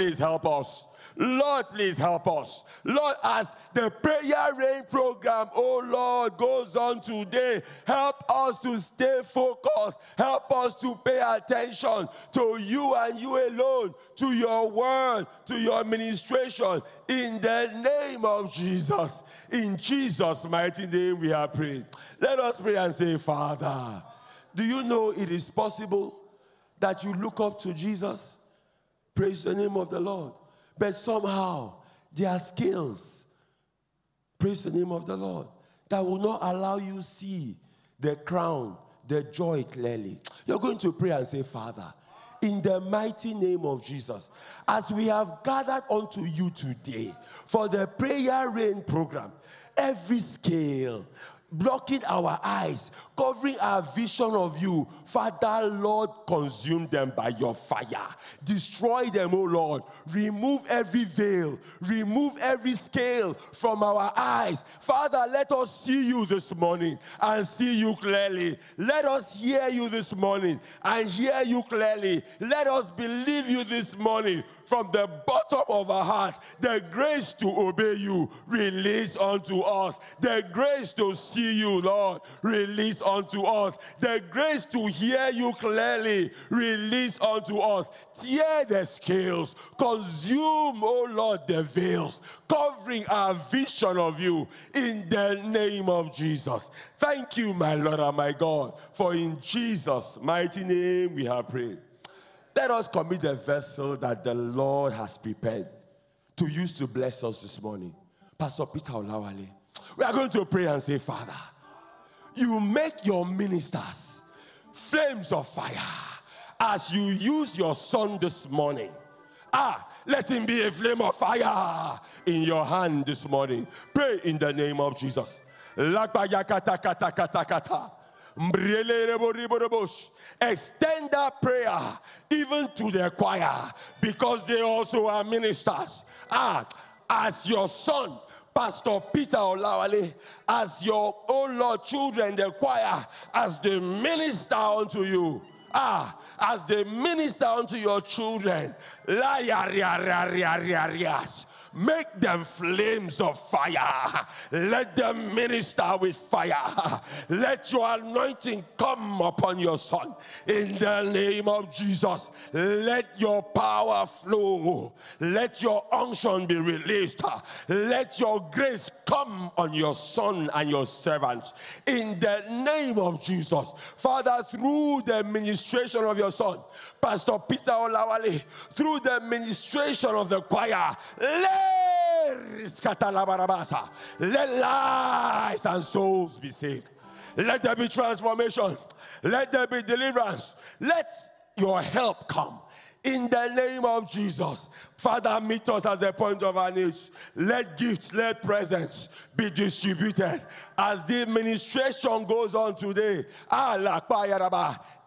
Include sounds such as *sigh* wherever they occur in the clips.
please help us. Lord, please help us. Lord, as the prayer rain program, oh Lord, goes on today, help us to stay focused. Help us to pay attention to you and you alone, to your word, to your administration. In the name of Jesus. In Jesus' mighty name, we are praying. Let us pray and say, Father, do you know it is possible that you look up to Jesus? Praise the name of the Lord. But somehow, there are skills, praise the name of the Lord, that will not allow you see the crown, the joy clearly. You're going to pray and say, Father, in the mighty name of Jesus, as we have gathered unto you today for the prayer rain program, every scale, blocking our eyes, covering our vision of you. Father, Lord, consume them by your fire. Destroy them, O Lord. Remove every veil, remove every scale from our eyes. Father, let us see you this morning and see you clearly. Let us hear you this morning and hear you clearly. Let us believe you this morning from the bottom of our heart, the grace to obey you, release unto us. The grace to see you, Lord, release unto us. The grace to hear you clearly, release unto us. Tear the scales, consume, oh Lord, the veils, covering our vision of you in the name of Jesus. Thank you, my Lord and my God, for in Jesus' mighty name we have prayed. Let us commit the vessel that the Lord has prepared to use to bless us this morning. Pastor Peter Olawale. We are going to pray and say, Father, you make your ministers flames of fire as you use your son this morning. Ah, let him be a flame of fire in your hand this morning. Pray in the name of Jesus. Extend that prayer even to the choir because they also are ministers. Ah, as your son, Pastor Peter Olawale, as your own Lord children, the choir, as the minister unto you. Ah, as they minister unto your children. Make them flames of fire. Let them minister with fire. Let your anointing come upon your son. In the name of Jesus, let your power flow. Let your unction be released. Let your grace come on your son and your servants. In the name of Jesus, Father, through the ministration of your son, Pastor Peter Olawale, through the ministration of the choir, let let lives and souls be saved. Let there be transformation. Let there be deliverance. Let your help come in the name of Jesus. Father, meet us at the point of our needs. Let gifts, let presents be distributed as the administration goes on today.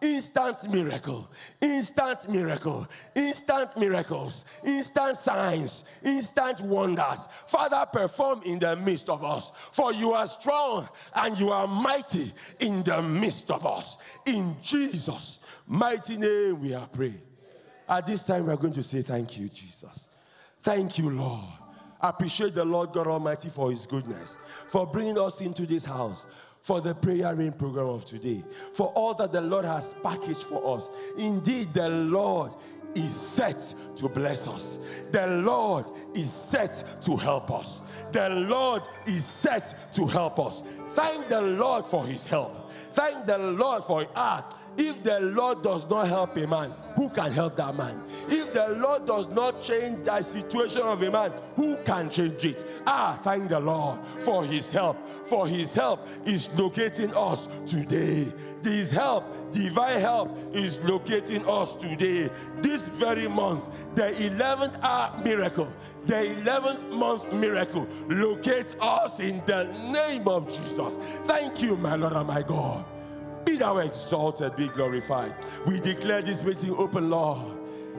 Instant miracle, instant miracle, instant miracles, instant signs, instant wonders. Father, perform in the midst of us. For you are strong and you are mighty in the midst of us. In Jesus' mighty name we are praying. At this time, we're going to say, Thank you, Jesus. Thank you, Lord. Appreciate the Lord God Almighty for his goodness, for bringing us into this house, for the prayer rain program of today, for all that the Lord has packaged for us. Indeed, the Lord is set to bless us. The Lord is set to help us. The Lord is set to help us. Thank the Lord for his help. Thank the Lord for ah if the Lord does not help a man, who can help that man? If the Lord does not change the situation of a man, who can change it? Ah, thank the Lord for his help. For his help is locating us today. His help, divine help, is locating us today. This very month, the 11th hour miracle, the 11th month miracle locates us in the name of Jesus. Thank you, my Lord and my God. Be thou exalted, be glorified. We declare this meeting open, Lord,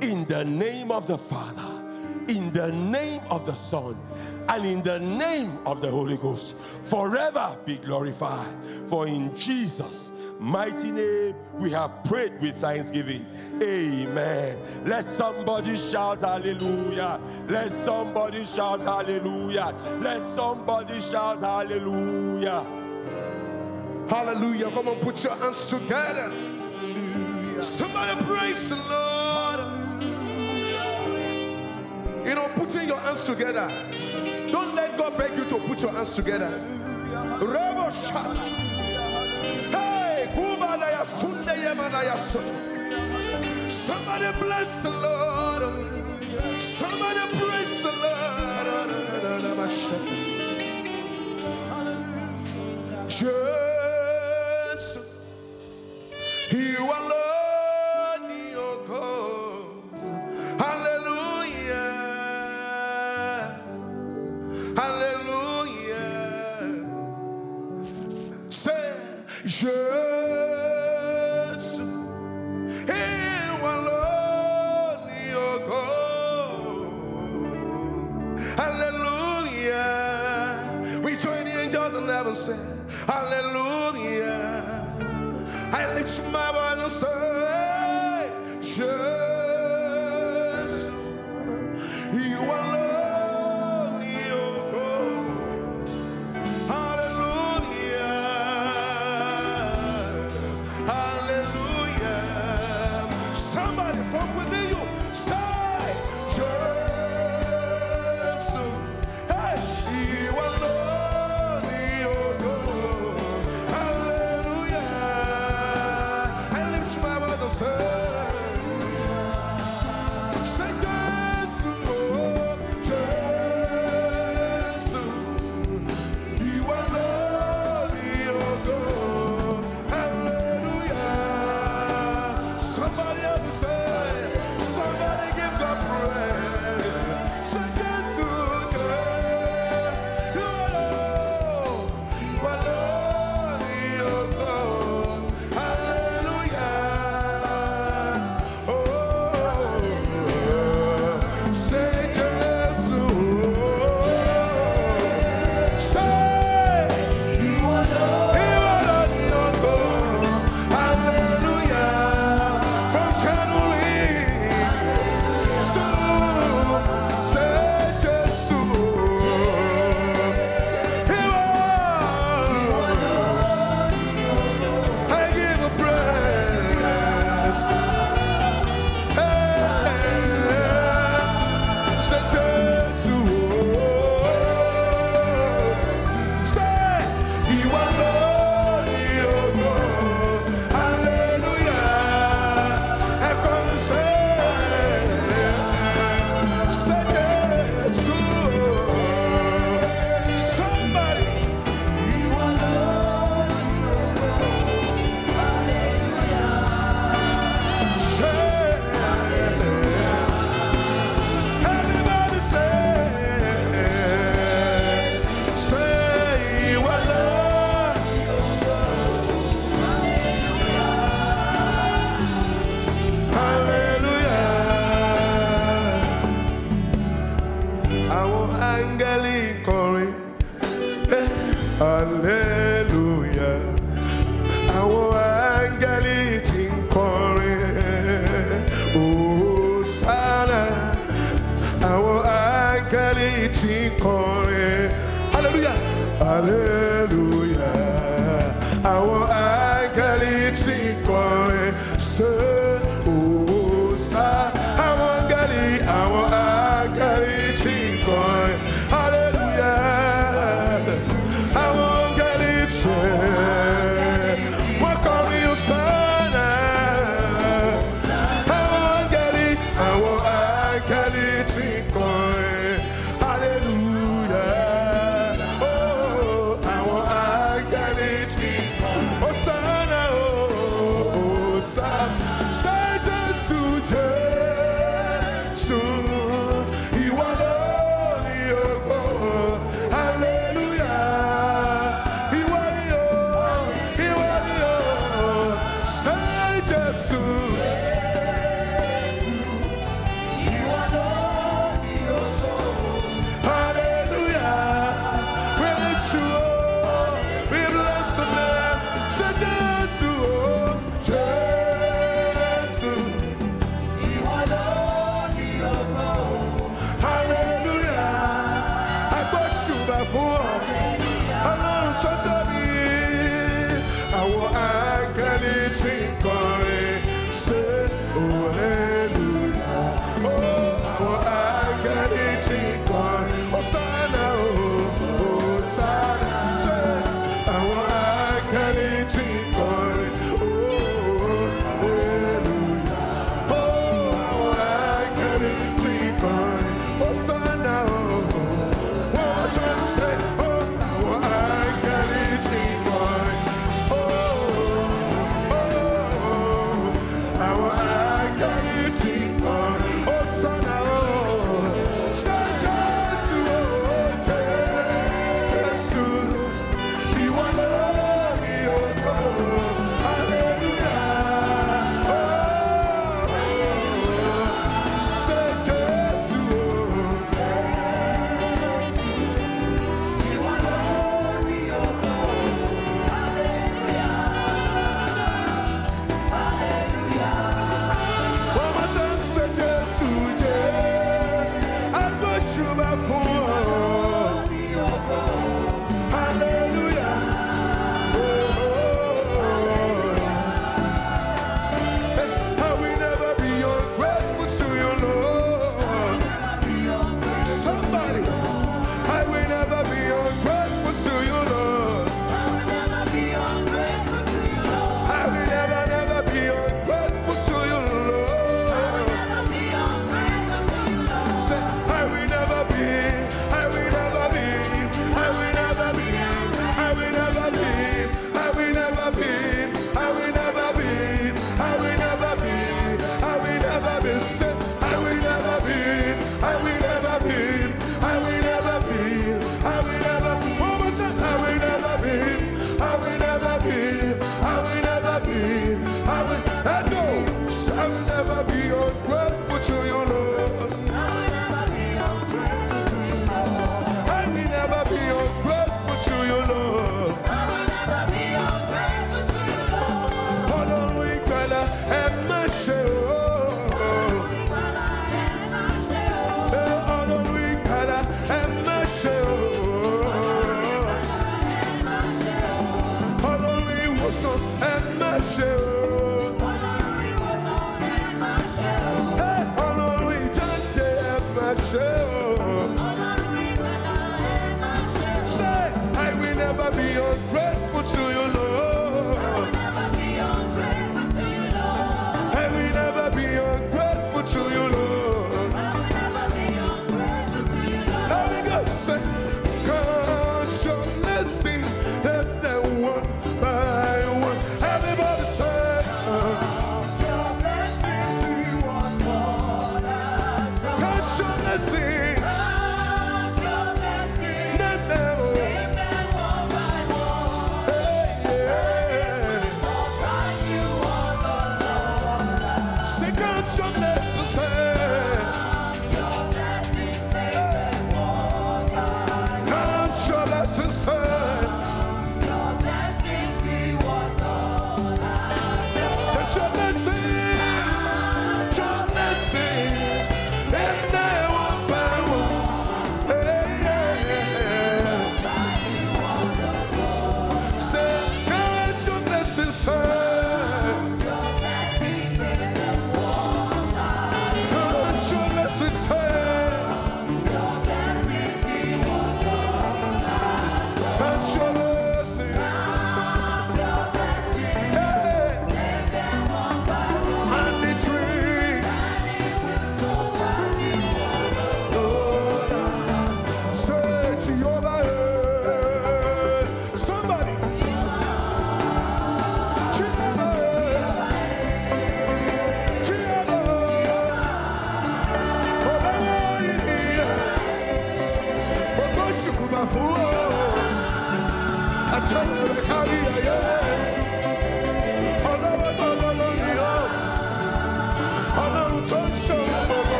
in the name of the Father, in the name of the Son, and in the name of the Holy Ghost. Forever be glorified. For in Jesus' mighty name we have prayed with thanksgiving. Amen. Let somebody shout hallelujah. Let somebody shout hallelujah. Let somebody shout hallelujah. Hallelujah. Come on, put your hands together. Hallelujah. Somebody praise the Lord. Hallelujah. You know, putting your hands together. Don't let God beg you to put your hands together. Rebo shata. Hey, Kubanaya Sunde Yemanaya Sota. Somebody bless the Lord. Somebody praise the Lord. Hallelujah. You alone. Hallelujah. Hallelujah. Say, Jesus. You alone. Hallelujah. We join the angels in heaven, say, Hallelujah. I lift my voice and say,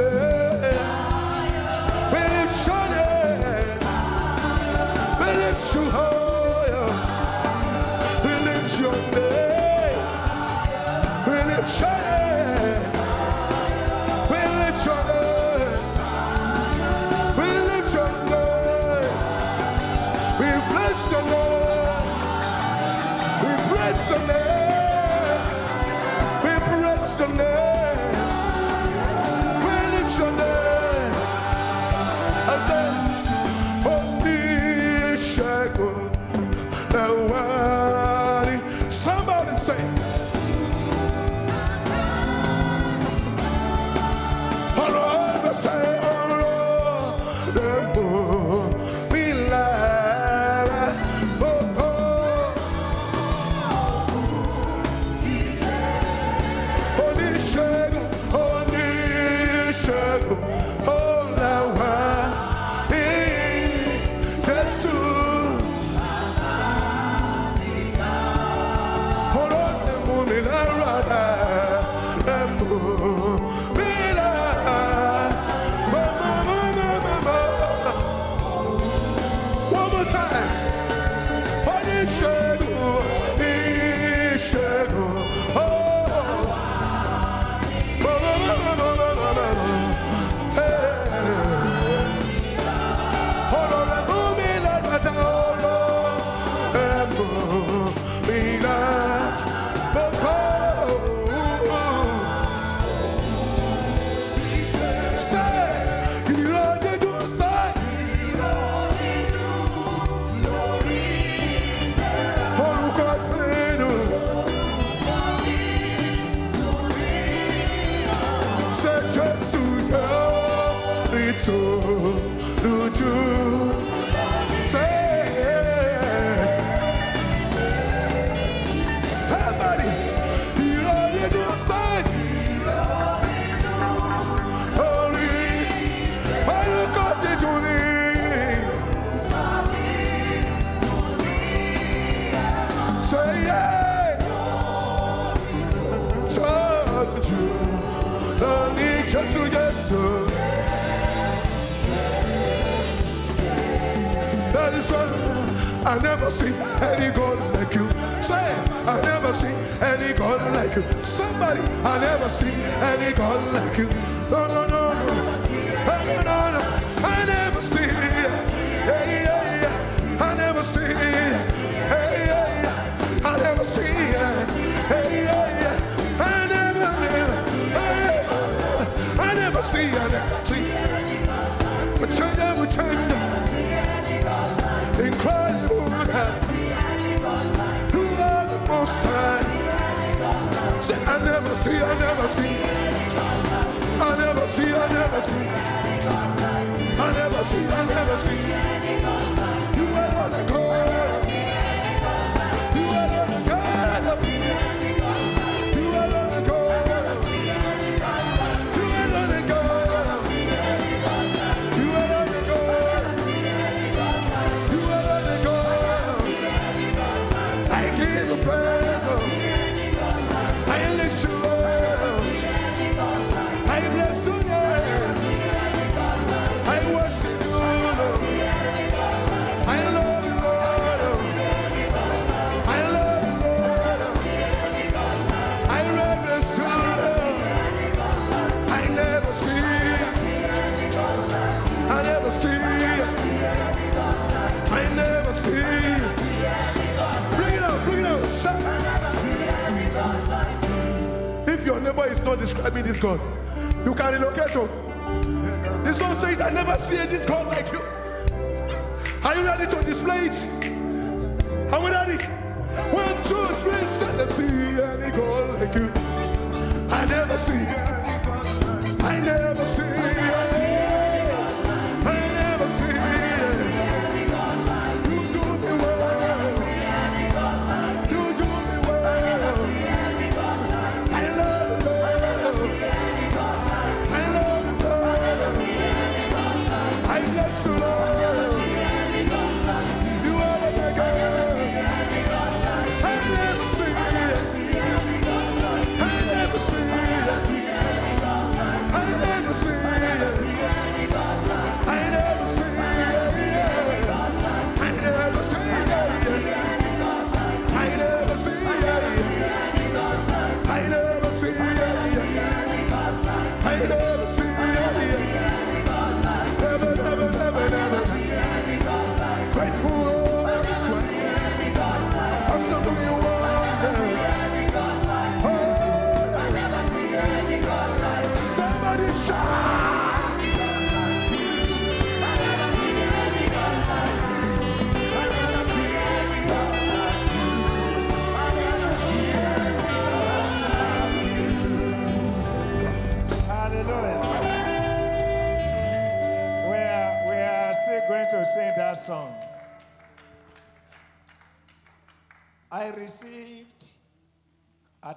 lift Incredible are the most high. Say, I never see, I never see. I never see, I never see. I never see, I never see. Describing this God, you can relocate him. This one says, I never see this God like you. Are you ready to display it? Are we ready? One, two, three, set. Let's see any God like you. I never see. I never see.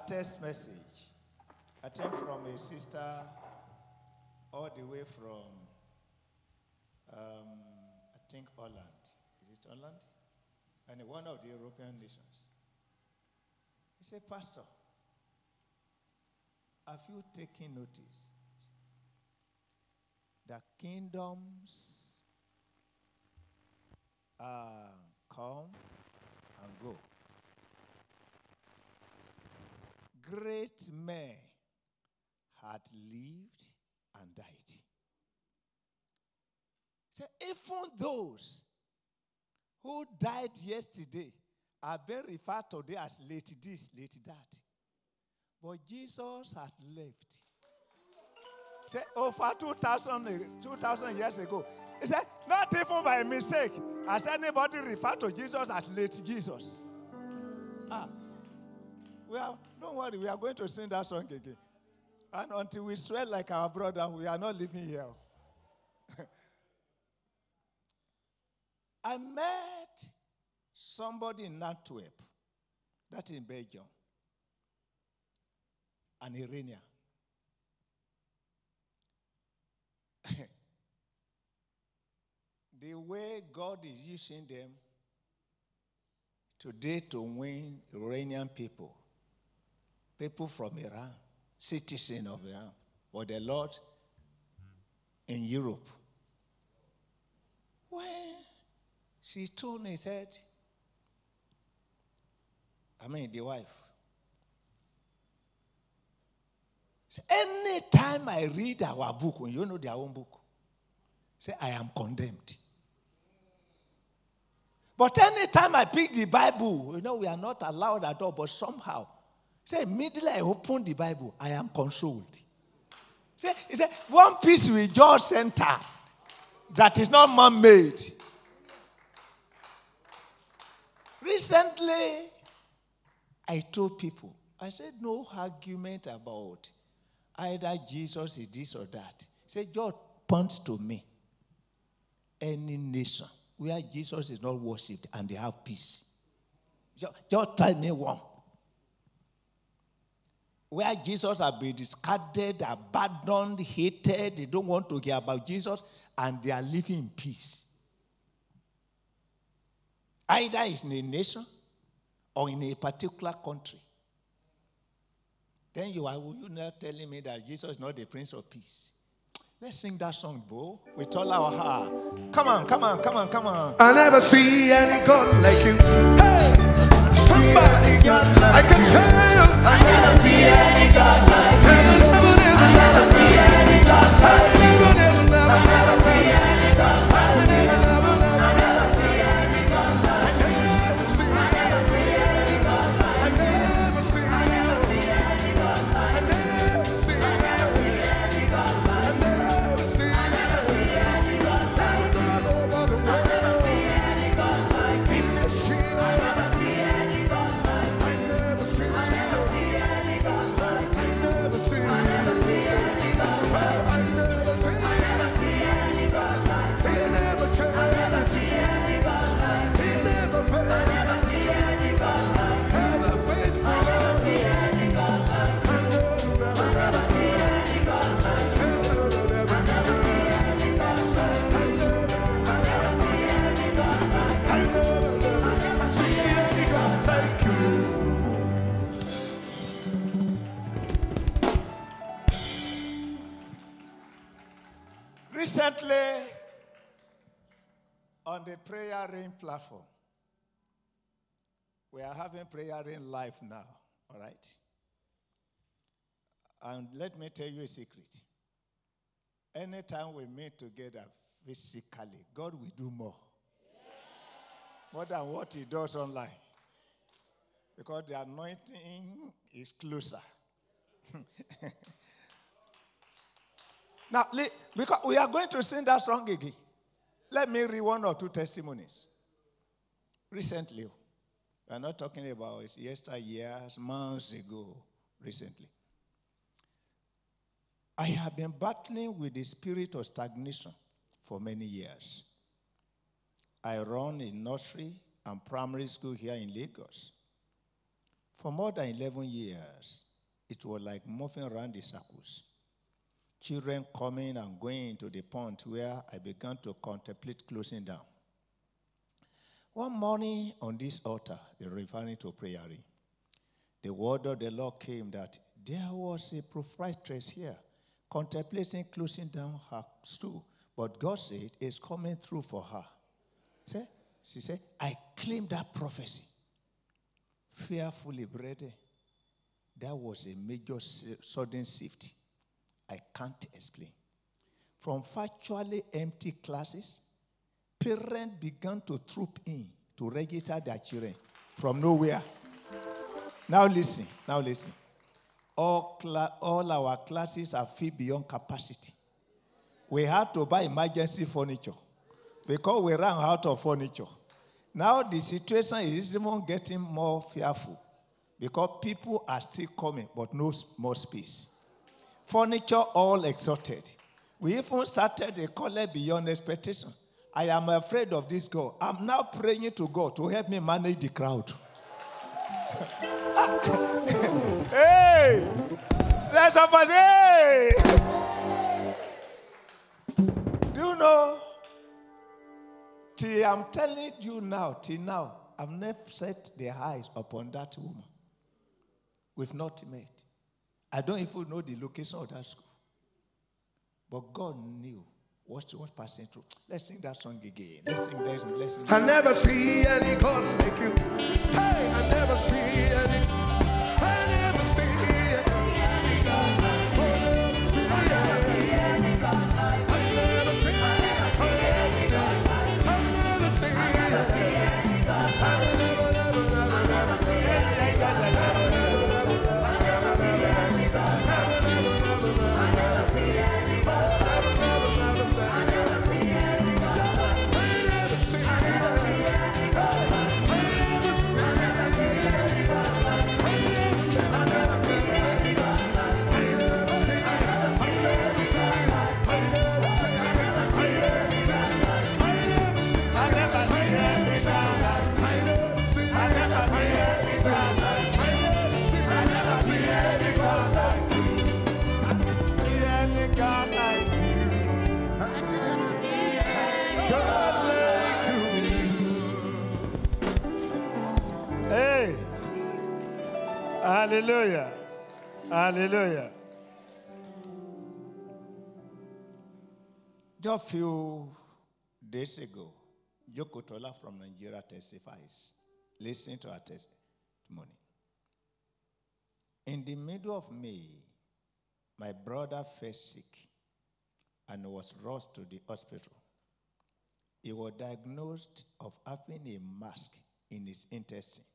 Text message, I think from a sister all the way from, um, I think, Holland. Is it Holland? And one of the European nations. He said, Pastor, have you taken notice that kingdoms uh, come and go? Great men had lived and died. So even those who died yesterday are being referred today as late this, late that. But Jesus has left. Say, over 2,000 2,000 years ago. He said, not even by mistake has anybody referred to Jesus as late Jesus. Ah, we are, don't worry, we are going to sing that song again. And until we sweat like our brother, we are not living here. *laughs* I met somebody in Antwerp, that in Belgium, an Iranian. *laughs* the way God is using them today to win Iranian people, people from Iran, citizens of Iran, for the Lord in Europe. When she told me, said, I mean, the wife, anytime I read our book, you know their own book, say, I am condemned. But anytime I pick the Bible, you know, we are not allowed at all, but somehow, say, immediately I open the Bible, I am consoled. Say, he said, one piece we just enter that is not man made. Recently, I told people, I said, no argument about either Jesus is this or that. Say, just point to me. Any nation where Jesus is not worshipped and they have peace. Just, just tell me one. Where Jesus has been discarded, abandoned, hated, they don't want to hear about Jesus, and they are living in peace. Either it's in a nation or in a particular country. Then you are you not telling me that Jesus is not the Prince of Peace. Let's sing that song, Bo, with all our heart. Come on, come on, come on, come on. I never see any God like you. Hey, somebody, I can tell. I never see any God like having life now, all right? And let me tell you a secret. Anytime we meet together physically, God will do more. More than what He does online. Because the anointing is closer. *laughs* Now, because we are going to sing that song again. Let me read one or two testimonies. Recently, we are not talking about yesteryears, months ago, recently. I have been battling with the spirit of stagnation for many years. I run a nursery and primary school here in Lagos. For more than 11 years, it was like moving around the circles children coming and going to the point where I began to contemplate closing down. One morning on this altar, they're referring to prayer, the word of the Lord came that there was a proprietress here contemplating closing down her stool, but God said it's coming through for her. See? She said, I claim that prophecy. Fearfully, brethren, that was a major sudden safety. I can't explain. From factually empty classes, parents began to troop in to register their children from nowhere. Now listen, now listen. All, all our classes are filled beyond capacity. We had to buy emergency furniture because we ran out of furniture. Now the situation is even getting more fearful because people are still coming, but no more space. Furniture all exhausted. We even started a college beyond expectation. I am afraid of this God. I'm now praying to God to help me manage the crowd. *laughs* hey! Let somebody, hey! Do you know? Till I'm telling you now, till now, I've never set the eyes upon that woman. We've not met. I don't even know the location of that school. But God knew what what's was passing through. Let's sing that song again. Let's sing, let's let's sing. I never see any God like you. Hey, I never see any. I never see any. I never Hallelujah. Hallelujah. Just a few days ago, Joko Tola from Nigeria testifies. Listen to her testimony. In the middle of May, my brother fell sick and was rushed to the hospital. He was diagnosed of having a mass in his intestine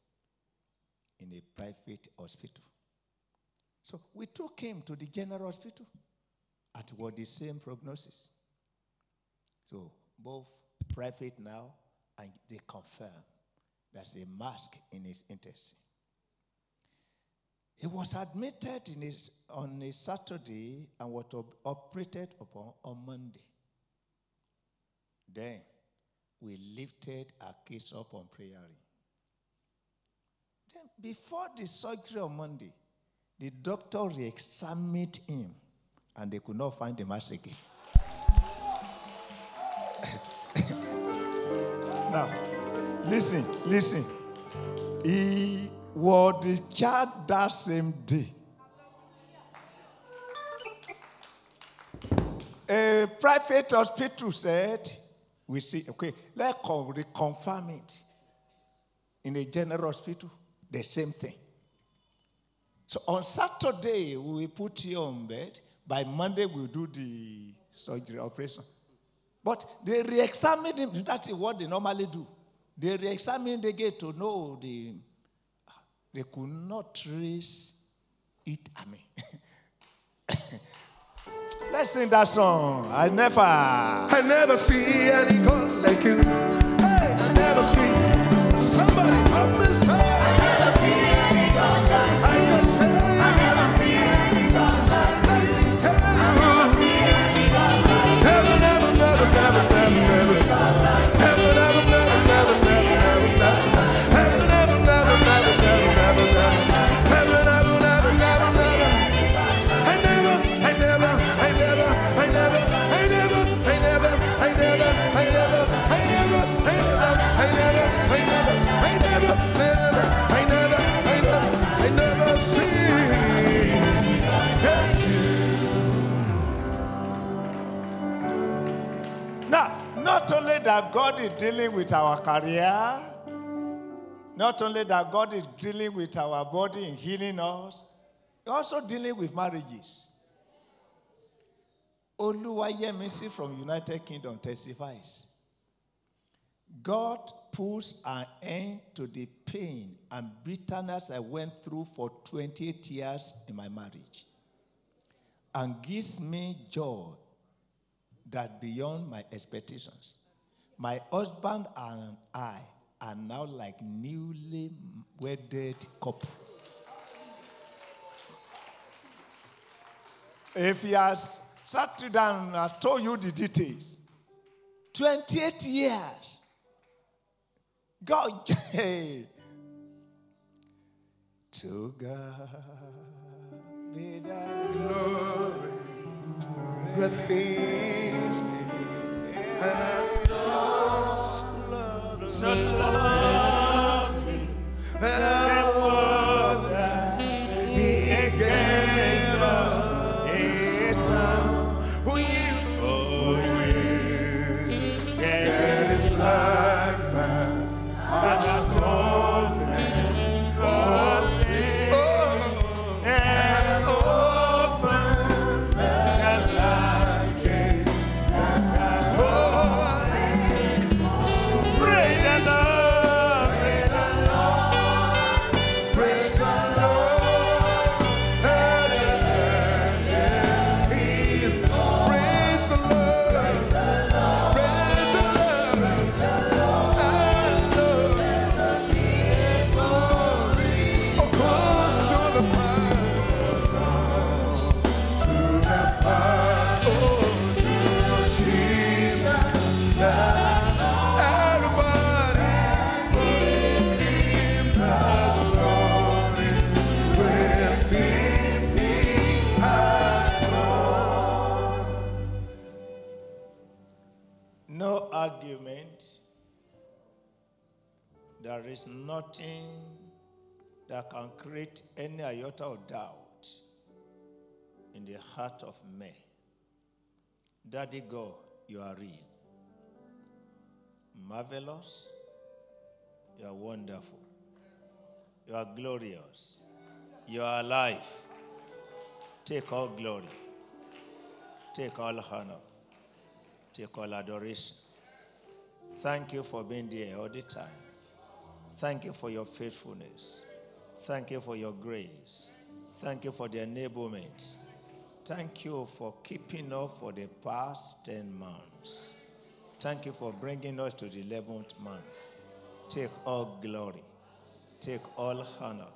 in a private hospital. So we took him to the general hospital at what the same prognosis. So both private now and they confirm there's a mask in his intestine. He was admitted in his, on a Saturday and was op- operated upon on Monday. Then we lifted our case up on prayer rain. Before the surgery on Monday, the doctor re-examined him and they could not find the mass again. *coughs* now, listen, listen. He was discharged that same day. A private hospital said, we see, okay, let's con- reconfirm it. In a general hospital, the same thing. So on Saturday, we put you on bed. By Monday, we'll do the surgery operation. But they re-examine him. That's what they normally do. They re-examine the gate to know the. They could not trace it. I mean, *laughs* let's sing that song. I never. I never see any God like you. God is dealing with our career, not only that God is dealing with our body and healing us, He's also dealing with marriages. Oluwayemisi from United Kingdom testifies. God puts an end to the pain and bitterness I went through for 28 years in my marriage and gives me joy that beyond my expectations. My husband and I are now like newly wedded couple. If he has sat down and has told you the details, 28 years. God, *laughs* hey. To God be the glory. Things that argument. There is nothing that can create any iota of doubt in the heart of man. Daddy God, you are real. Marvelous. You are wonderful. You are glorious. You are alive. Take all glory. Take all honor. Take all adoration. Thank you for being there all the time. Thank you for your faithfulness. Thank you for your grace. Thank you for the enablement. Thank you for keeping us for the past 10 months. Thank you for bringing us to the 11th month. Take all glory. Take all honor.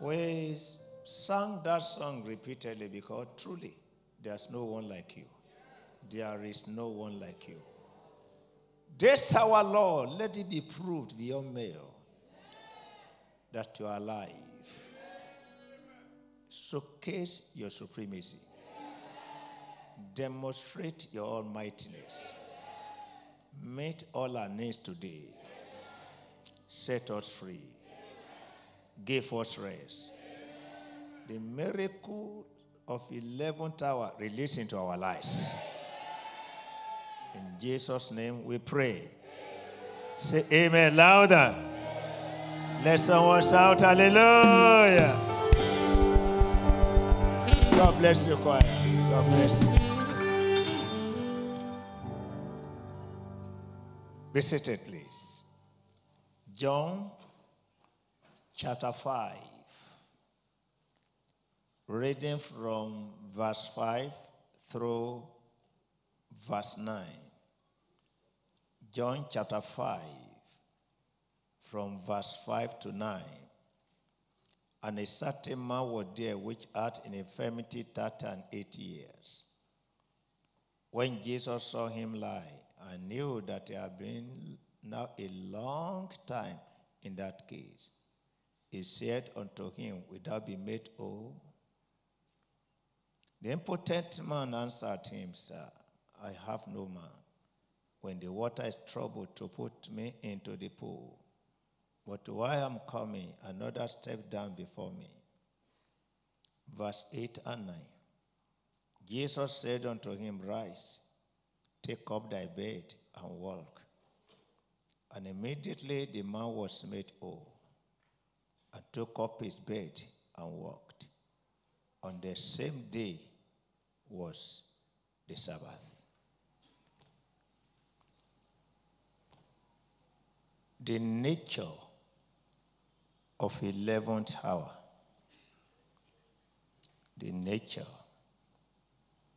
We sang that song repeatedly because truly there's no one like you. There is no one like you. This our Lord, let it be proved beyond measure that you are alive. Showcase your supremacy. Demonstrate your almightiness. Meet all our needs today. Set us free. Give us rest. The miracle of 11th hour release into our lives. In Jesus' name we pray. Say amen louder. Let someone shout hallelujah. God bless you, choir. God bless you. Be seated, please. John chapter 5. Reading from verse 5 through verse 9. John chapter 5, from verse 5 to 9. And a certain man was there which had an infirmity thirty and eight years. When Jesus saw him lie, and knew that he had been now a long time in that case, he said unto him, Without be made whole? The impotent man answered him, Sir, I have no man when the water is troubled to put me into the pool. But while I am coming, another step down before me. Verse 8 and 9. Jesus said unto him, Rise, take up thy bed and walk. And immediately the man was made whole and took up his bed and walked. On the same day was the Sabbath. The nature of 11th hour. The nature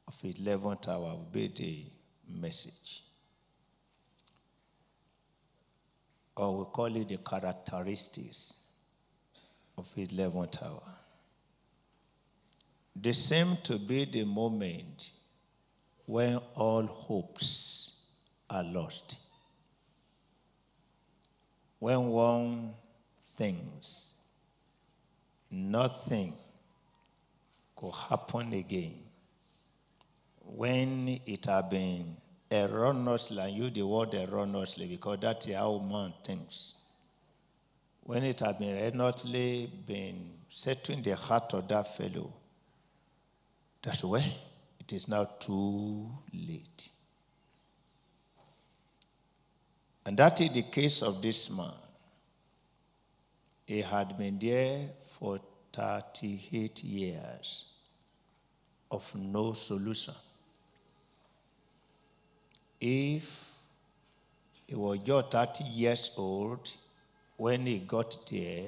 of 11th hour will be the message. Or we call it the characteristics of 11th hour. They seem to be the moment when all hopes are lost. When one thinks nothing could happen again, when it had been erroneously, and use the word erroneously because that's how man thinks. When it had been erroneously been set in the heart of that fellow, that way it is now too late. And that is the case of this man. He had been there for 38 years of no solution. If he was just 30 years old when he got there,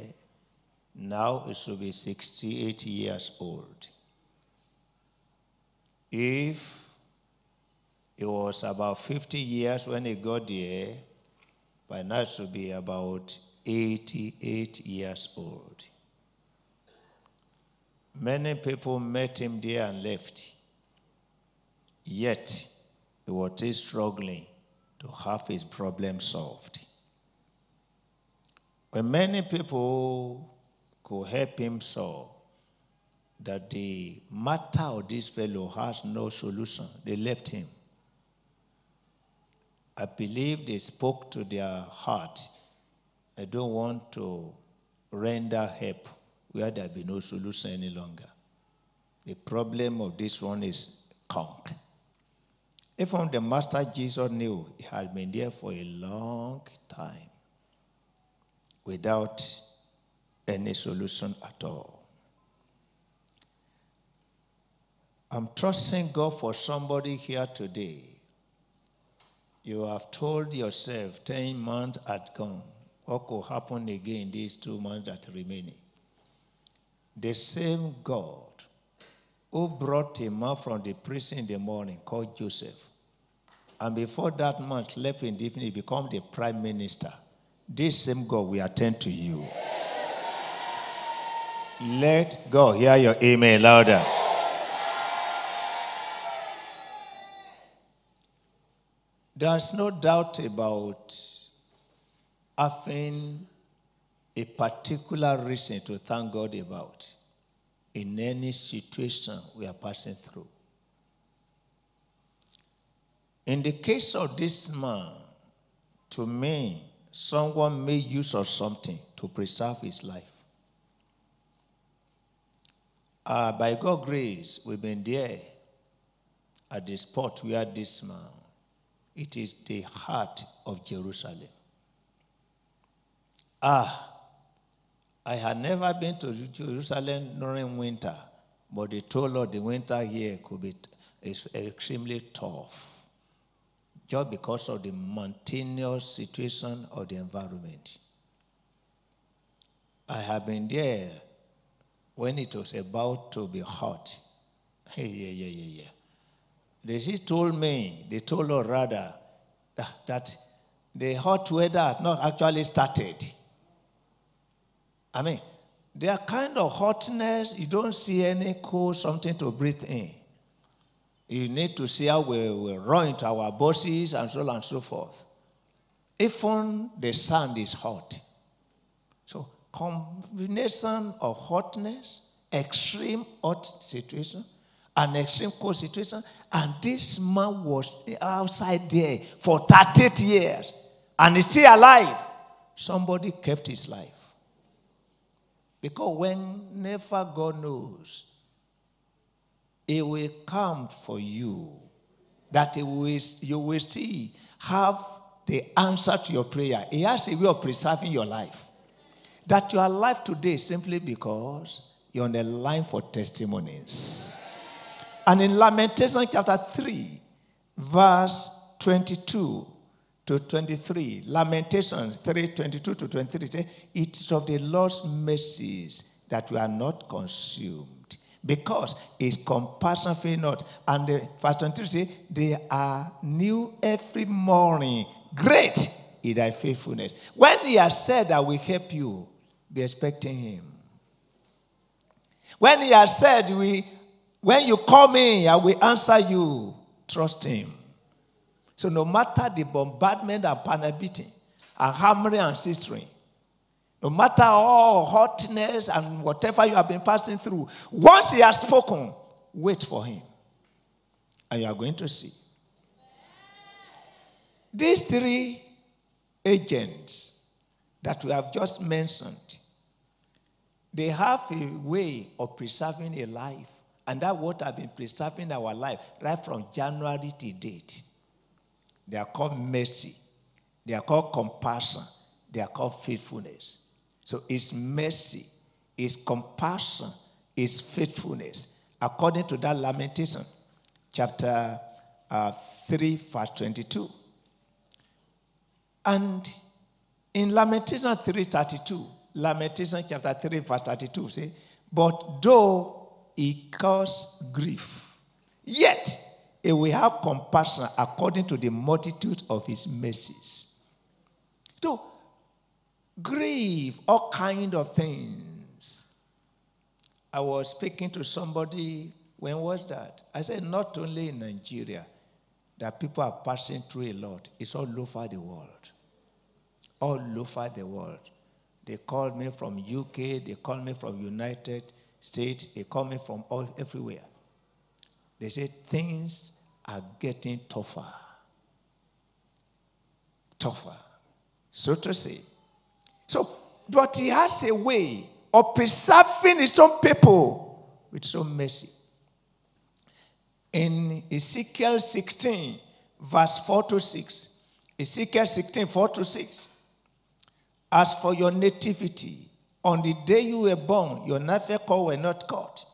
now he should be 68 years old. If he was about 50 years when he got there, by now should be about 88 years old. Many people met him there and left. Yet, he was still struggling to have his problem solved. When many people could help him solve that the matter of this fellow has no solution, they left him. I believe they spoke to their heart. I don't want to render help where there be no solution any longer. The problem of this one is conk. Even the Master Jesus knew he had been there for a long time without any solution at all. I'm trusting God for somebody here today. You have told yourself 10 months had gone. What could happen again these two months that remaining? The same God who brought a man from the prison in the morning called Joseph. And before that man left in the evening, he became the prime minister. This same God will attend to you. Let God hear your amen louder. There's no doubt about having a particular reason to thank God about in any situation we are passing through. In the case of this man, to me, someone made use of something to preserve his life. Uh, by God's grace, we've been there at the spot where this man, it is the heart of Jerusalem. Ah, I had never been to Jerusalem during winter, but they told us the winter here could be is extremely tough, just because of the mountainous situation of the environment. I have been there when it was about to be hot. *laughs* Yeah, yeah, yeah, yeah. They just told me, they told us rather, that, that the hot weather had not actually started. I mean, they are kind of hotness. You don't see any cool something to breathe in. You need to see how we, we run into our bosses and so on and so forth. Even the sun is hot. So, combination of hotness, extreme hot situation, and extreme cold situation, and this man was outside there for 38 years and he's still alive. Somebody kept his life. Because whenever God knows, He will come for you, that he will, you will still have the answer to your prayer. He has a way of preserving your life. That you are alive today simply because you're on the line for testimonies. And in Lamentation chapter 3, verse 22 to 23, Lamentations 3 22 to 23 say, It is of the Lord's mercies that we are not consumed, because his compassion fail not. And the verse 23 say, They are new every morning. Great is thy faithfulness. When he has said that we help you, be expecting him. When he has said, we, when you call me, I will answer you, trust him. So no matter the bombardment and panel beating and hammering and sistering, no matter all hotness and whatever you have been passing through, once he has spoken, wait for him. And you are going to see. These three agents that we have just mentioned, they have a way of preserving a life. And that what have been preserving our life right from January to date. They are called mercy. They are called compassion. They are called faithfulness. So it's mercy, it's compassion, it's faithfulness. According to that lamentation, chapter uh, 3, verse 22. And in Lamentation 3:32, Lamentation chapter 3, verse 32 say, But though he cause grief, yet eh, he will have compassion according to the multitude of his mercies. So grieve, all kind of things. I was speaking to somebody, when was that? I said, not only in Nigeria that people are passing through a lot, it's all over the world. All over the world. They called me from UK, they called me from United States, they me from all everywhere. They say things are getting tougher. Tougher. So to say. So, but he has a way of preserving his own people with some mercy. In Ezekiel 16, verse 4 to 6, Ezekiel 16, 4 to 6. As for your nativity, on the day you were born, your cord were not cut.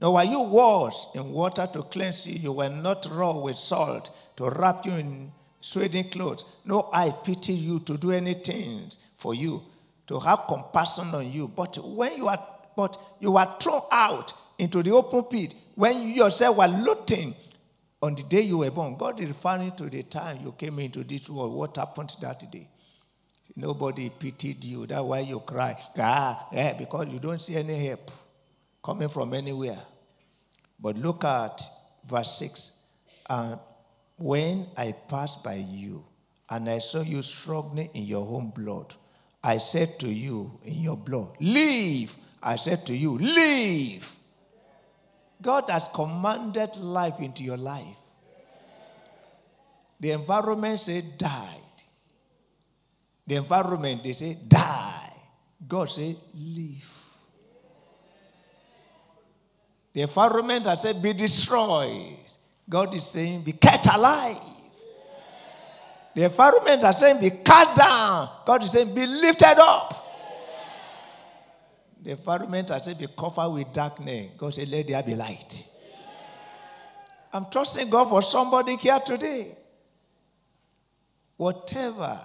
Nor were you washed in water to cleanse you. You were not raw with salt to wrap you in swaddling clothes. No, I pity you to do anything for you, to have compassion on you. But when you are, but you are thrown out into the open pit, when you yourself were looting on the day you were born, God is referring to the time you came into this world. What happened that day? Nobody pitied you. That's why you cry. Ah, yeah, because you don't see any help coming from anywhere. But look at verse 6. And when I passed by you and I saw you struggling in your own blood, I said to you in your blood, Leave. I said to you, Leave. God has commanded life into your life. The environment said, Die. The environment, they say, die. God say, live. The environment has said, be destroyed. God is saying, be kept alive. The environment has said, be cut down. God is saying, be lifted up. The environment has said, be covered with darkness. God said, let there be light. I'm trusting God for somebody here today. Whatever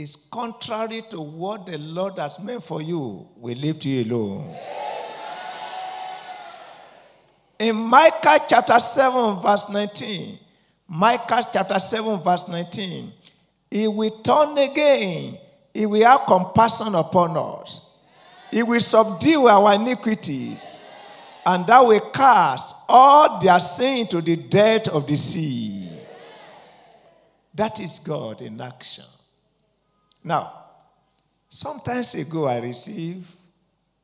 is contrary to what the Lord has meant for you, we leave you alone. In Micah chapter 7, verse 19, Micah chapter 7, verse 19, He will turn again, He will have compassion upon us, He will subdue our iniquities, and that will cast all their sin to the depth of the sea. That is God in action. Now, sometimes ago I received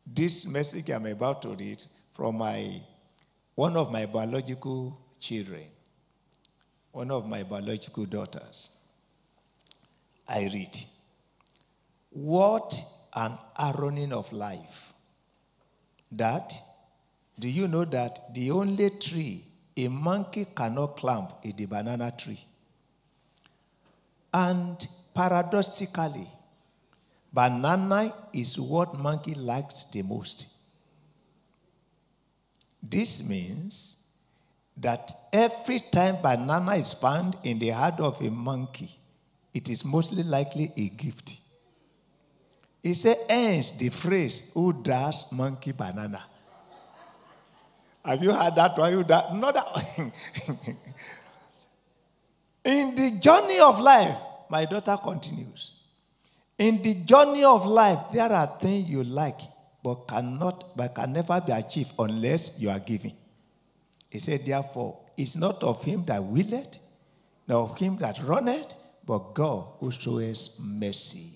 this message I'm about to read from my one of my biological children, one of my biological daughters. I read, What an ironing of life. That, do you know that the only tree a monkey cannot climb is the banana tree? And Paradoxically, banana is what monkey likes the most. This means that every time banana is found in the heart of a monkey, it is mostly likely a gift. He said, hence the phrase, who does monkey banana? Have you heard that one? You that? Not that. *laughs* in the journey of life, my daughter continues. In the journey of life, there are things you like, but cannot, but can never be achieved unless you are giving. He said, therefore, it's not of him that willeth, nor of him that runneth, but God who shows mercy.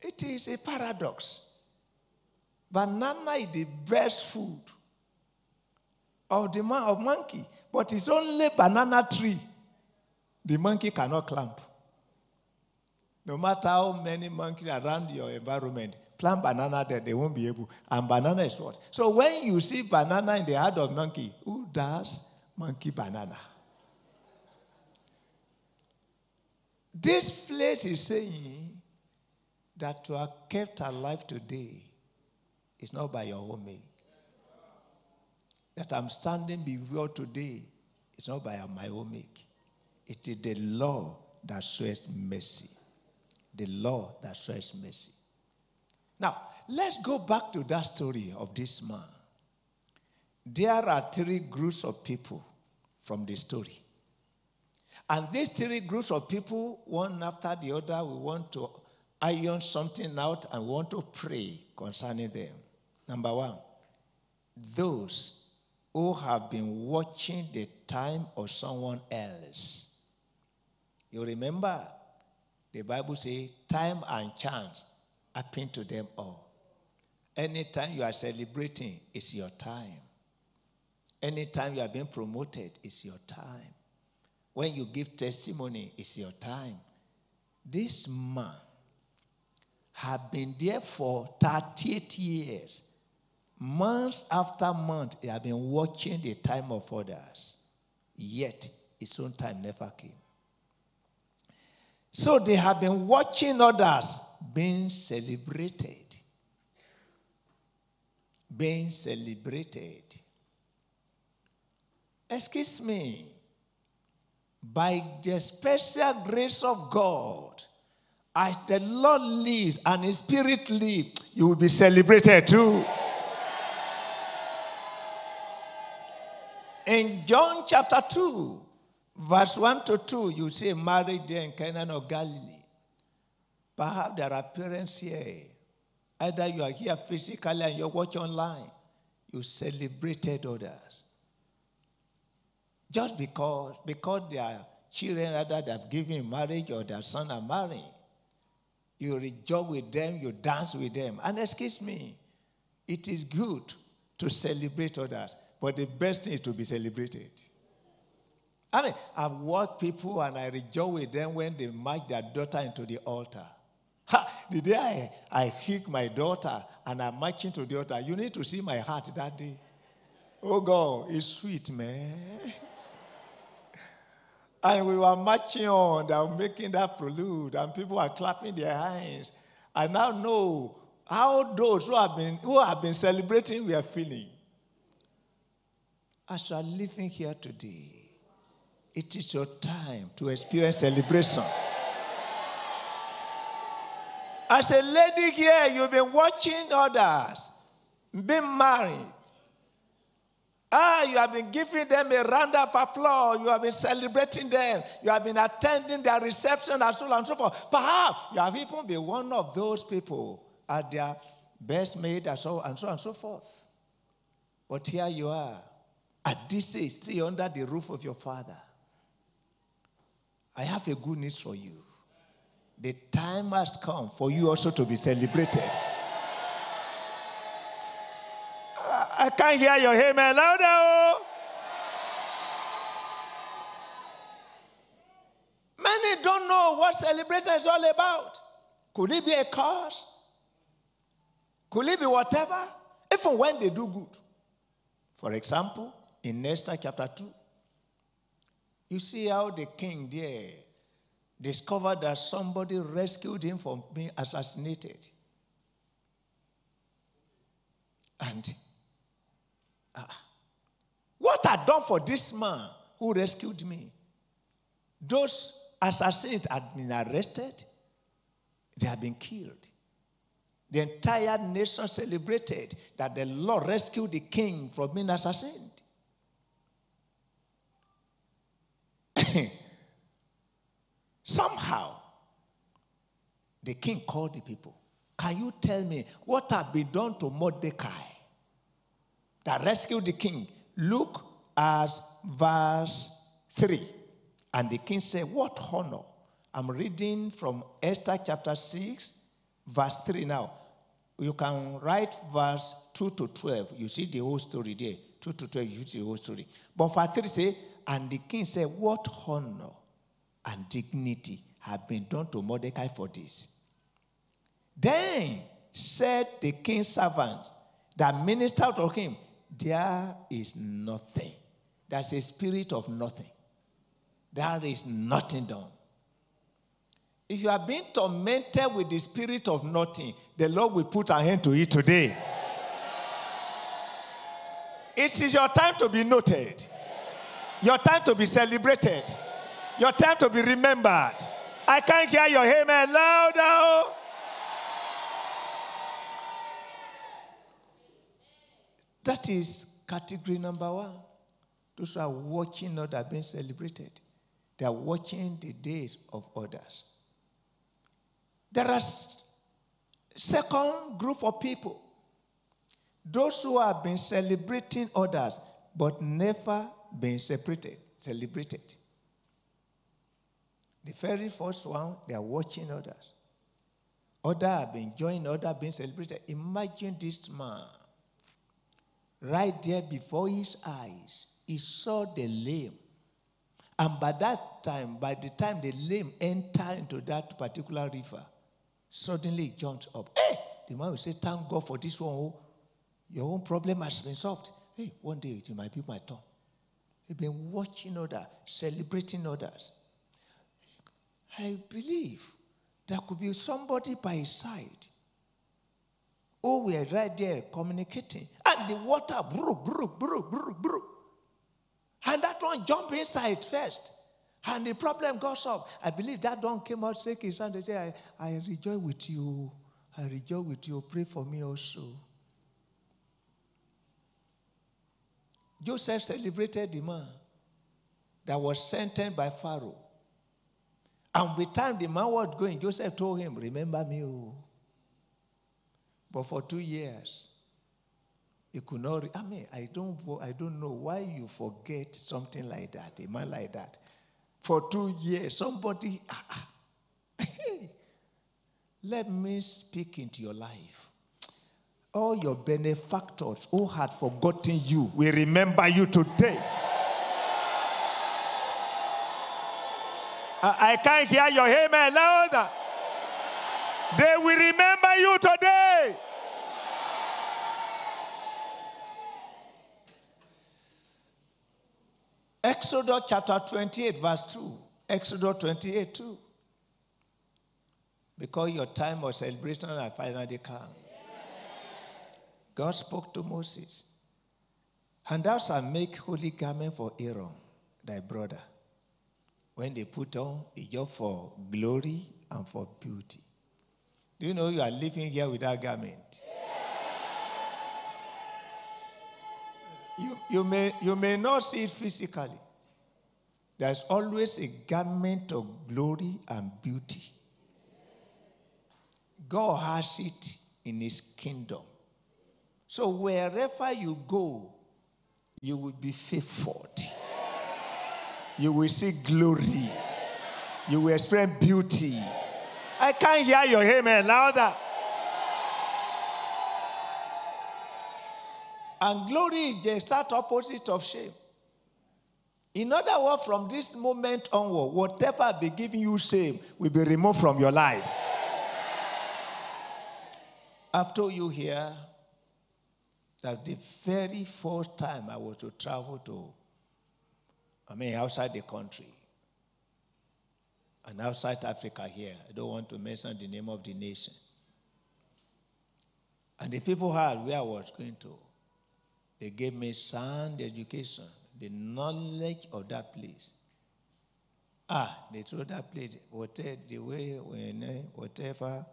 It is a paradox. Banana is the best food of the man of monkey, but it's only banana tree the monkey cannot climb. No matter how many monkeys around your environment, plant banana there, they won't be able. And banana is what? So when you see banana in the heart of monkey, who does monkey banana? This place is saying that to are kept alive today is not by your own make. That I'm standing before today is not by my own make. It is the law that shows mercy. The law that shows mercy. Now, let's go back to that story of this man. There are three groups of people from the story. And these three groups of people, one after the other, we want to iron something out and want to pray concerning them. Number one, those who have been watching the time of someone else. You remember, the Bible says, time and chance happen to them all. Anytime you are celebrating, it's your time. Anytime you are being promoted, it's your time. When you give testimony, it's your time. This man had been there for 38 years. Months after month, he had been watching the time of others. Yet, his own time never came. So they have been watching others being celebrated. Being celebrated. Excuse me. By the special grace of God, as the Lord lives and His Spirit lives, you will be celebrated too. In John chapter 2, verse 1 to 2, you see marriage there in Canaan or Galilee. Perhaps there are parents here. Either you are here physically and you watch online, you celebrated others. Just because, because their children either have given marriage or their son are marrying. You rejoice with them, you dance with them. And excuse me, it is good to celebrate others, but the best thing is to be celebrated. I mean, I've watched people and I rejoice with them when they march their daughter into the altar. Ha, the day I, I hit my daughter and I'm marching to the altar, you need to see my heart that day. Oh God, it's sweet, man. *laughs* and we were marching on, they were making that prelude, and people were clapping their hands. I now know how those who have been who have been celebrating were feeling. As you are living here today, it is your time to experience celebration. As a lady here, you've been watching others being married. Ah, you have been giving them a round of applause. You have been celebrating them. You have been attending their reception and so on and so forth. Perhaps you have even been one of those people at their best made and so and so and so forth. But here you are, at this age, still under the roof of your father. I have a good news for you. The time has come for you also to be celebrated. I can't hear your amen louder. Oh. Many don't know what celebration is all about. Could it be a cause? Could it be whatever? Even when they do good. For example, in Esther chapter 2, you see how the king there discovered that somebody rescued him from being assassinated. And uh, what I done for this man who rescued me? Those assassins had been arrested, they have been killed. The entire nation celebrated that the Lord rescued the king from being assassinated. Somehow, the king called the people. Can you tell me what had been done to Mordecai that rescued the king? Look at verse 3. And the king said, What honor? I'm reading from Esther chapter 6, verse 3 now. You can write verse 2 to 12. You see the whole story there. 2 to 12, you see the whole story. But verse 3 say, And the king said, What honor and dignity have been done to Mordecai for this? Then said the king's servant that ministered to him, There is nothing. There's a spirit of nothing. There is nothing done. If you are being tormented with the spirit of nothing, the Lord will put an end to it today. It is your time to be noted, your time to be celebrated, your time to be remembered. I can't hear your amen louder. Oh. That is category number one. Those who are watching others being celebrated, they are watching the days of others. There are second group of people, those who have been celebrating others but never been separated, celebrated. The very first one, they are watching others. Others have been enjoying, others being celebrated. Imagine this man right there before his eyes. He saw the lame. And by that time, by the time the lame entered into that particular river, suddenly he jumped up. Hey! The man will say, Thank God for this one. Oh. Oh, your own problem has been solved. Hey, one day it might be my turn. You've been watching others, celebrating others. I believe there could be somebody by his side oh, who were right there communicating. And the water, brew, brew, brew, brew, brew. And that one jumped inside first. And the problem got solved. I believe that one came out sick his hand. They say, I, I rejoice with you. I rejoice with you. Pray for me also. Joseph celebrated the man that was sentenced by Pharaoh. And the time the man was going, Joseph told him, Remember me. Oh. But for two years, he could not. I mean, I don't, I don't know why you forget something like that, a man like that. For two years, somebody. *laughs* Ah, ah. Let me speak into your life. All your benefactors who had forgotten you will remember you today. I, I can't hear your amen louder. They will remember you today. Exodus chapter 28, verse 2. Exodus 28, 2. Because your time of celebration has finally come. God spoke to Moses. And thou shalt make holy garment for Aaron, thy brother. When they put on, it's just for glory and for beauty. Do you know you are living here without garment? You, you, may, you may not see it physically. There's always a garment of glory and beauty. God has it in his kingdom. So wherever you go, you will be favored. You will see glory. You will experience beauty. I can't hear your amen louder. And glory is the start opposite of shame. In other words, from this moment onward, whatever be giving you shame will be removed from your life. After you hear that the very first time I was to travel to, I mean, outside the country, and outside Africa here, I don't want to mention the name of the nation. And the people heard where I was going to. They gave me sound education, the knowledge of that place. Ah, they told that place, whatever, the way, when, whatever,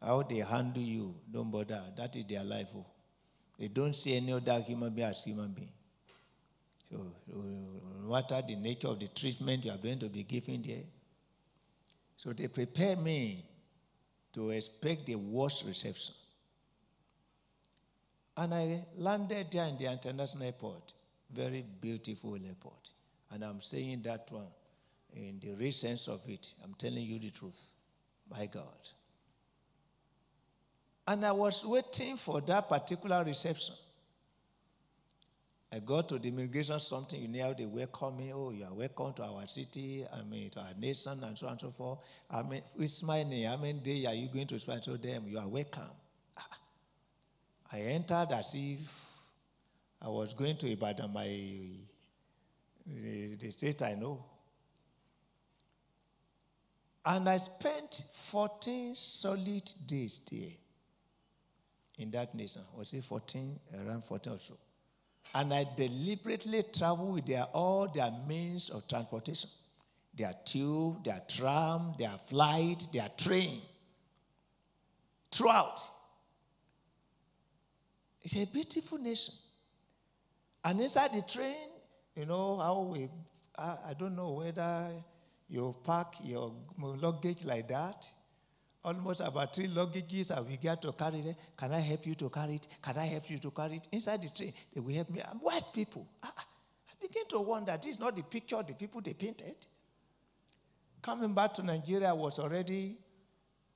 how they handle you, don't bother. That is their life. They don't see any other human being as human being. So, no matter the nature of the treatment you are going to be given there. So they prepare me to expect the worst reception. And I landed there in the international airport, very beautiful airport. And I'm saying that one. in the real sense of it. I'm telling you the truth. My God. And I was waiting for that particular reception. I got to the immigration something, you know they welcome me. Oh, you are welcome to our city, I mean, to our nation, and so on and so forth. I mean, it's my name. How many days are you going to spend to them? You are welcome. Ah. I entered as if I was going to Ibadan, my the, the state I know. And I spent 14 solid days there in that nation. Was it 14? Around 14 or so. And I deliberately travel with their, all their means of transportation their tube, their tram, their flight, their train. Throughout. It's a beautiful nation. And inside the train, you know how we, I, I don't know whether you pack your luggage like that. Almost about three luggages and we get to carry it. Can I help you to carry it? Can I help you to carry it? Inside the train, they will help me. I'm white people. I, I begin to wonder, this is not the picture the people they painted. Coming back to Nigeria was already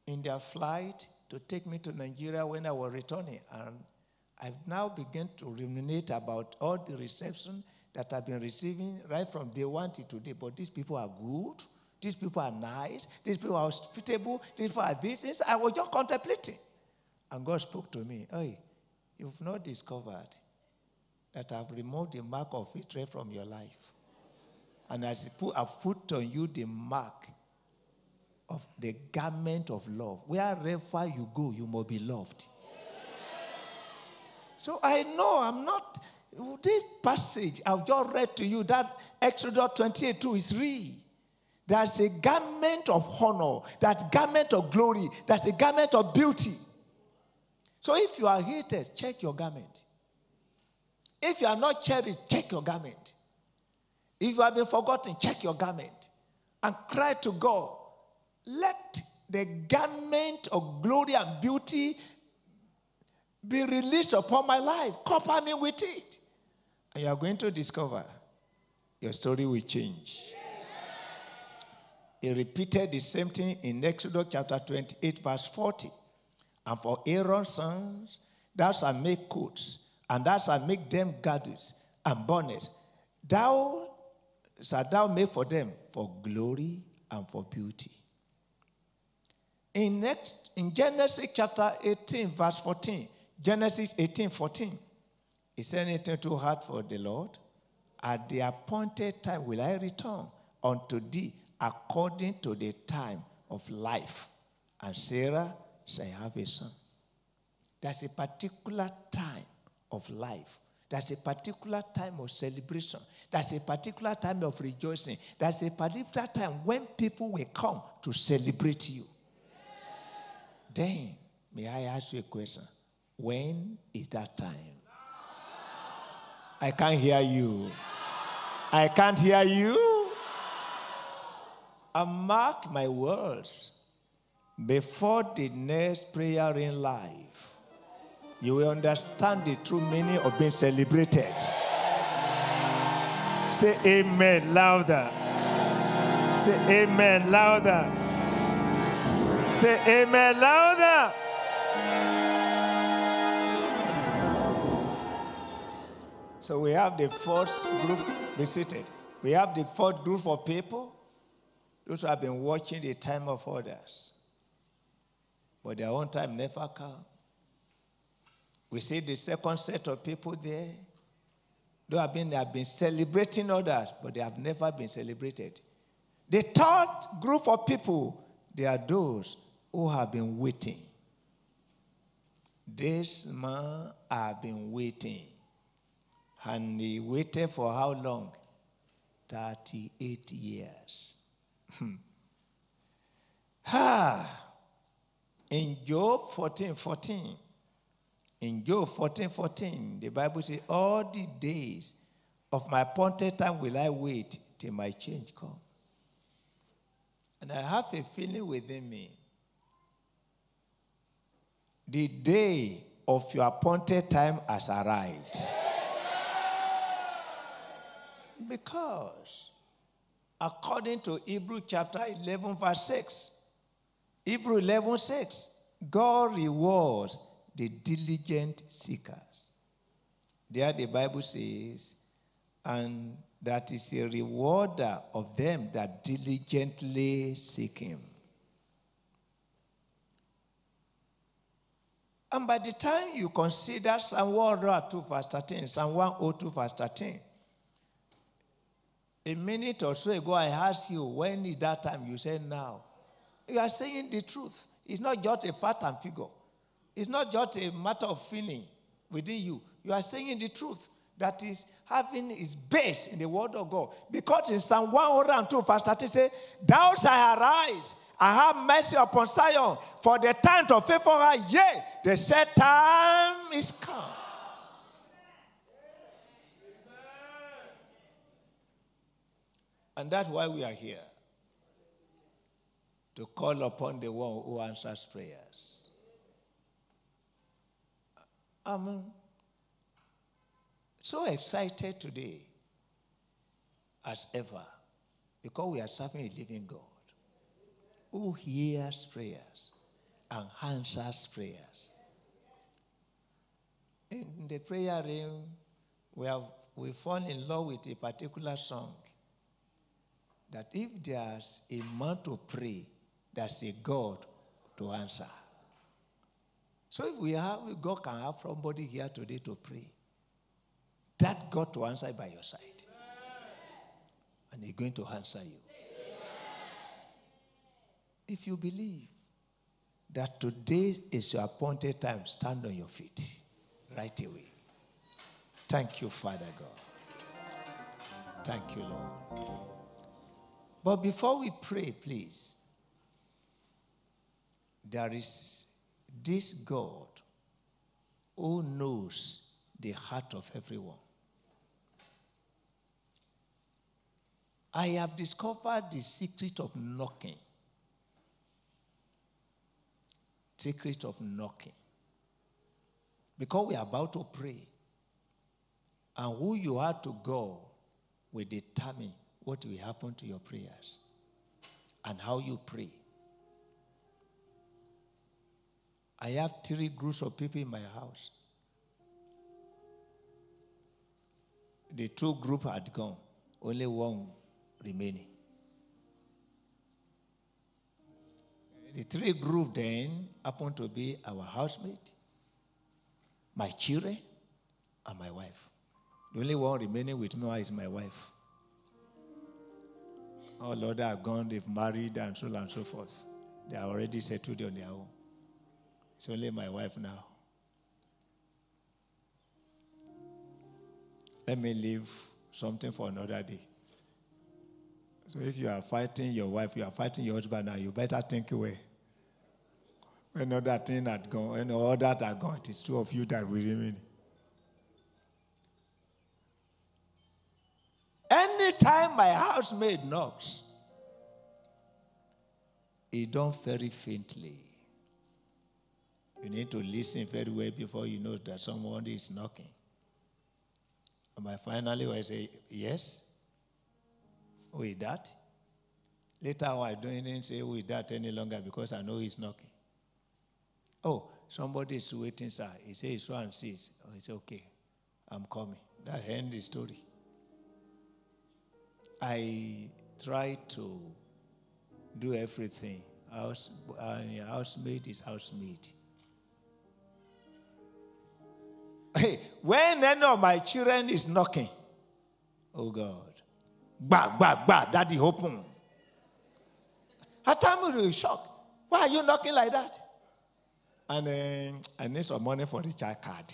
in their flight to take me to Nigeria when I was returning. And I've now begun to ruminate about all the reception that I've been receiving right from day one to today. But these people are good. These people are nice. These people are hospitable. These people are this. I was just contemplating. And God spoke to me, Hey, you've not discovered that I've removed the mark of Israel from your life. And I've put on you the mark of the garment of love. Wherever you go, you must be loved. So I know I'm not this passage I've just read to you, that Exodus 28 2 is real. There's a garment of honor, that garment of glory, that's a garment of beauty. So if you are hated, check your garment. If you are not cherished, check your garment. If you have been forgotten, check your garment and cry to God. Let the garment of glory and beauty be released upon my life. Cover me with it. And you are going to discover your story will change. He repeated the same thing in Exodus chapter 28, verse 40. And for Aaron's sons, thou shalt make coats, and thou shalt make them girdles and bonnets. Thou shalt thou make for them for glory and for beauty. In, next, in Genesis chapter 18, verse 14, Genesis 18, 14, is anything too hard for the Lord? At the appointed time will I return unto thee according to the time of life. And Sarah shall have a son. There's a particular time of life. There's a particular time of celebration. There's a particular time of rejoicing. There's a particular time when people will come to celebrate you. Then, may I ask you a question? When is that time? I can't hear you. I can't hear you. And mark my words before the next prayer in life, you will understand the true meaning of being celebrated. Say amen louder. Say amen louder. Say amen louder. So we have the first group visited. We have the fourth group of people, those who have been watching the time of others. But their own time never come. We see the second set of people there. They have been, they have been celebrating others, but they have never been celebrated. The third group of people, they are those who have been waiting. This man have been waiting. And he waited for how long? 38 years. Ah, in Job 14 14, in Job 14 14, the Bible says, All the days of my appointed time will I wait till my change come. And I have a feeling within me. The day of your appointed time has arrived. Because according to Hebrew chapter 11, verse 6. Hebrew 11, 6. God rewards the diligent seekers. There the Bible says, and that is a rewarder of them that diligently seek him. And by the time you consider Psalm 102, verse 13, Psalm 102, verse 13, a minute or so ago I asked you, when is that time? You said now. You are saying the truth. It's not just a fact and figure. It's not just a matter of feeling within you. You are saying the truth that is having its base in the word of God. Because in Psalm 102, verse 30 say, Thou shalt arise and have mercy upon Zion, for the time of favor her, yea, the set time is come. And that's why we are here. To call upon the one who answers prayers. I'm so excited today as ever because we are serving a living God who hears prayers and answers prayers. In the prayer room, we have we fall in love with a particular song. That if there's a man to pray, there's a God to answer. So if we have God can have somebody here today to pray, that God to answer by your side. And He's going to answer you. If you believe that today is your appointed time, stand on your feet right away. Thank you, Father God. Thank you, Lord. But before we pray, please, there is this God who knows the heart of everyone. I have discovered the secret of knocking. Secret of knocking. Because we are about to pray. And who you are to go will determine what will happen to your prayers and how you pray. I have three groups of people in my house. The two group had gone, only one remaining. The three group then happened to be our housemate, my children, and my wife. The only one remaining with me is my wife. All others are gone, they've married, and so on and so forth. They are already settled on their own. It's only my wife now. Let me leave something for another day. So if you are fighting your wife, you are fighting your husband now, you better think away. When other thing had gone, when all that are gone, it's two of you that will remain. My housemaid knocks, he don't very faintly. You need to listen very well before you know that someone is knocking. And I finally I say, Yes. Is that? Later on, I don't say is that any longer because I know he's knocking. Oh, somebody is waiting, sir. He says, so and see. Oh, it's okay. I'm coming. That ends the story. I try to do everything. House, uh, housemaid is housemaid. Hey, when any of my children is knocking, oh God, ba ba ba, daddy open. At time we shocked. Why are you knocking like that? And I need some money for the child card.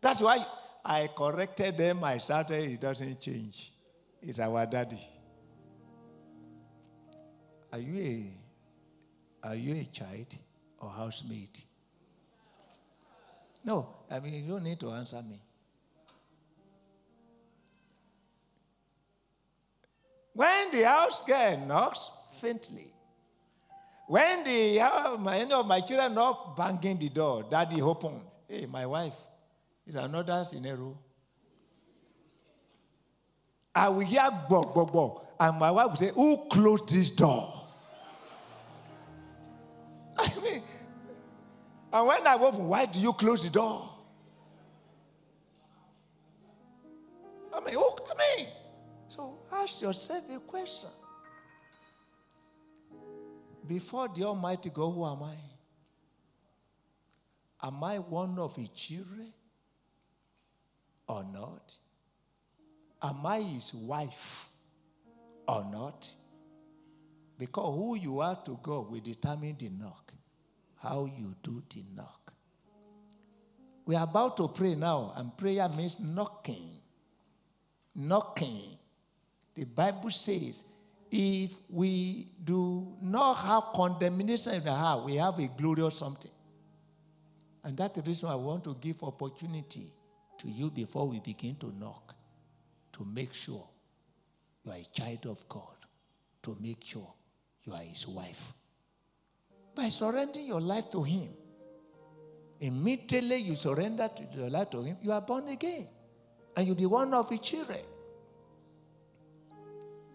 That's why I corrected them. I started, it doesn't change. It's our daddy. Are you a, are you a child or housemaid? No, I mean, you don't need to answer me. When the house girl knocks faintly, when the uh, any of my children knock banging the door, daddy opened. Hey, my wife is another scenario. I will hear bog, bog, bog. and my wife will say, Who closed this door? *laughs* I mean, and when I open, why do you close the door? I mean, who, I mean, so ask yourself a question. Before the Almighty God, who am I? Am I one of his children or not? Am I his wife or not? Because who you are to God will determine the knock, how you do the knock. We are about to pray now, and prayer means knocking. Knocking. The Bible says, if we do not have condemnation in the heart, we have a glorious something. And that's the reason I want to give opportunity to you before we begin to knock, to make sure you are a child of God, to make sure you are his wife. By surrendering your life to him, immediately you surrender to your life to him, you are born again. And you'll be one of his children.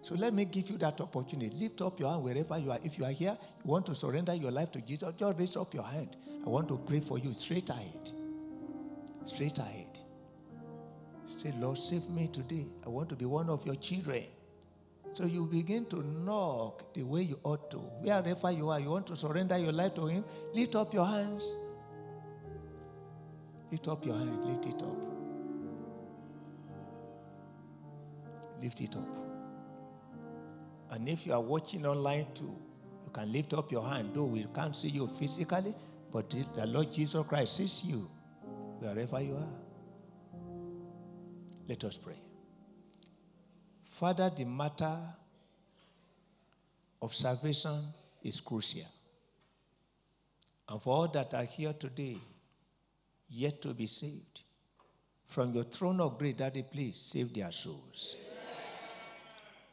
So let me give you that opportunity. Lift up your hand wherever you are. If you are here, you want to surrender your life to Jesus, just raise up your hand. I want to pray for you straight ahead. Straight ahead. Say, Lord, save me today. I want to be one of your children. So you begin to knock the way you ought to. Wherever you are, you want to surrender your life to Him, lift up your hands. Lift up your hand, lift it up. Lift it up. And if you are watching online too, you can lift up your hand. Though we can't see you physically, but the Lord Jesus Christ sees you wherever you are. Let us pray. Father, the matter of salvation is crucial. And for all that are here today, yet to be saved, from your throne of grace, Daddy, please save their souls.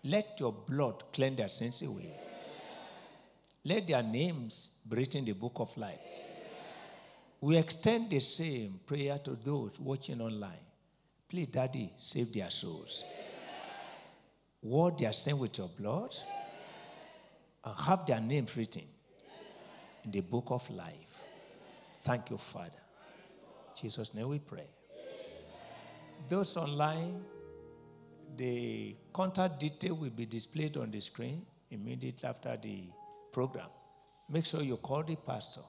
Let your blood cleanse their sins away. Let their names be written in the book of life. We extend the same prayer to those watching online. Please, Daddy, save their souls. Ward their sin with your blood and have their names written in the book of life. Thank you, Father. Jesus' name we pray. Those online, the contact detail will be displayed on the screen immediately after the program. Make sure you call the pastor.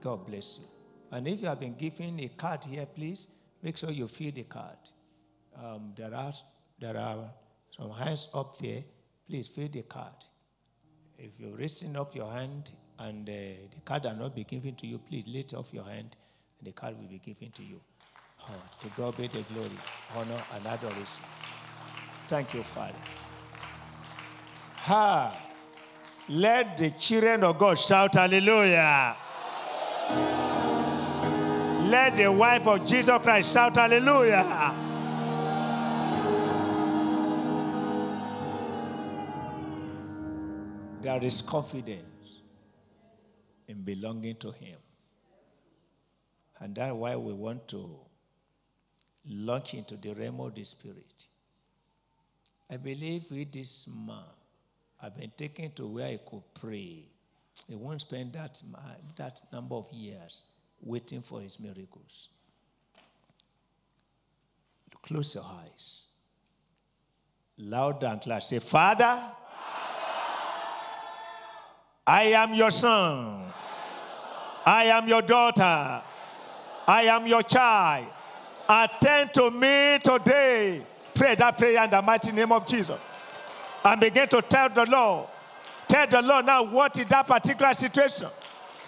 God bless you. And if you have been given a card here, please make sure you fill the card. Um, there are there are some hands up there. Please fill the card. If you're raising up your hand and uh, the card are not be given to you, please lift off your hand and the card will be given to you. Oh, to God be the glory, honor, and adoration. Thank you, Father. Ha! Let the children of God shout hallelujah. Let the wife of Jesus Christ shout hallelujah. There is confidence in belonging to Him. And that's why we want to launch into the realm of the Spirit. I believe with this man, I've been taken to where I could pray. He won't spend that, that number of years waiting for his miracles. Close your eyes. Loud and clear. Say, Father, Father. I am your son. I am your daughter. I am your child. Attend to me today. Pray that prayer in the mighty name of Jesus. And begin to tell the Lord. Tell the Lord now what is that particular situation.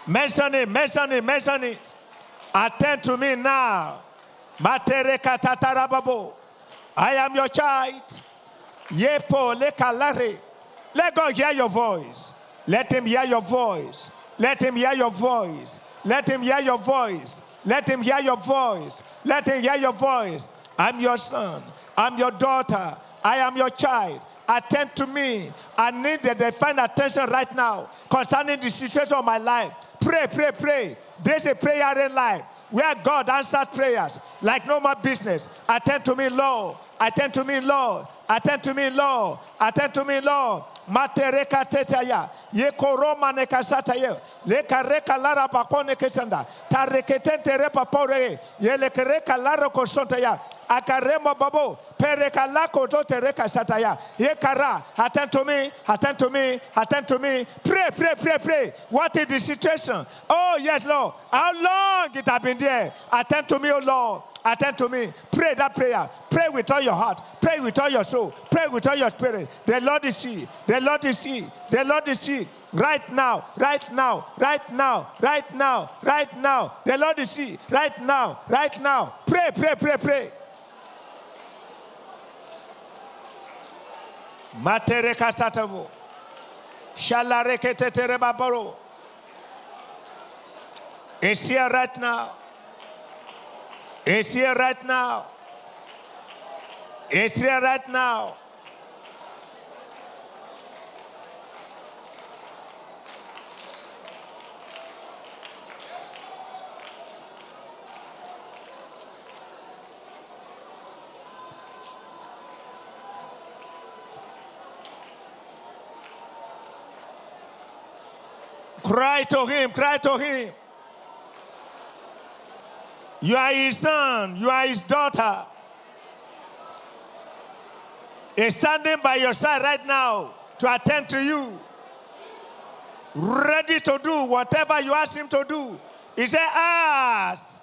Mention it, mention it, mention it. Attend to me now. I am your child. Yepo lekalare. Let God hear your voice. Let him hear your voice. Let him hear your voice. Let him hear your voice. Let him hear your voice. Let him hear your voice. I'm your son. I'm your daughter. I am your child. Attend to me. I need the divine attention right now concerning the situation of my life. Pray, pray, pray. There's a prayer in life where God answers prayers like no more business. Attend to me, Lord. Attend to me, Lord. Attend to me, Lord. Attend to me, Lord. Matereka tetaya. Ye koroma ne kasata ye. Le kareka lara pakone kesanda. Tareketente repa pore. Ye le kareka lara kosonta ya. Akaremo babo. Pereka lako to tereka sataya. Ye kara. Attend to me. Attend to me. Attend to me. Pray, pray, pray, pray. What is the situation? Oh, yes, Lord. How long it has been there? Attend to me, oh Lord. Attend to me. Pray that prayer. Pray with all your heart. Pray with all your soul. Pray with all your spirit. The Lord is here. The Lord is here. The Lord is here. Right now, right now, right now, right now, right now. The Lord is here. Right now, right now. Pray, pray, pray, pray. Matere kasatavo. Shalareke tetere baboro. It's here right now. It's here right now. It's here right now. Cry to him, cry to him. You are his son, you are his daughter. He's standing by your side right now to attend to you, ready to do whatever you ask him to do. He said, Ask,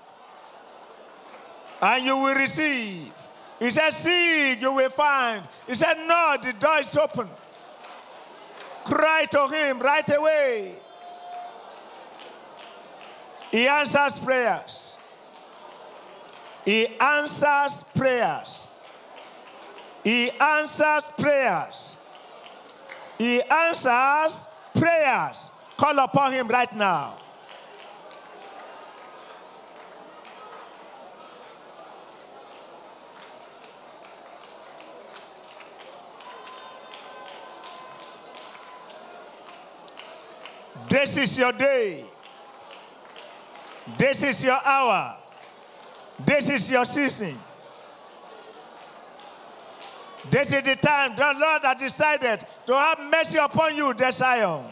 and you will receive. He said, Seek, you will find. He said, No, the door is open. Cry to him right away. He answers prayers. He answers prayers. He answers prayers. He answers prayers. Call upon him right now. This is your day. This is your hour. This is your season. This is the time the Lord has decided to have mercy upon you, the.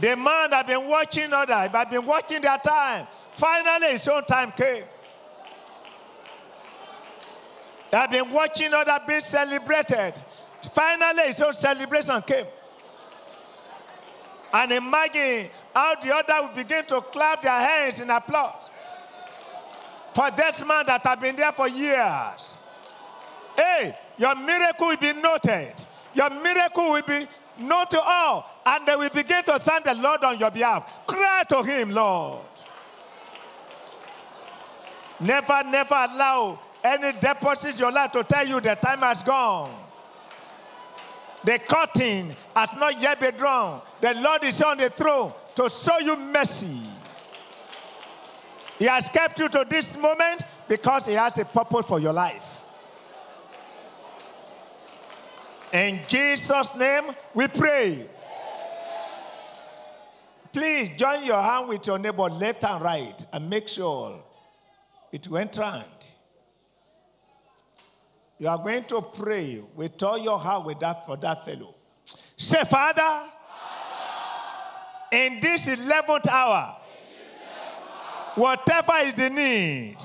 The man that been watching others, but been watching their time. Finally, his own time came. I've been watching others being celebrated. Finally, his own celebration came. And imagine how the other will begin to clap their hands in applause for this man that have been there for years. Hey, your miracle will be noted. Your miracle will be known to all, and they will begin to thank the Lord on your behalf. Cry to Him, Lord. Never, never allow any deposits your life to tell you the time has gone. The curtain has not yet been drawn. The Lord is on the throne to show you mercy. He has kept you to this moment because He has a purpose for your life. In Jesus' name, we pray. Please join your hand with your neighbor, left and right, and make sure it went round. You are going to pray with all your heart with that for that fellow. Say, Father, in this 11th hour, whatever is the need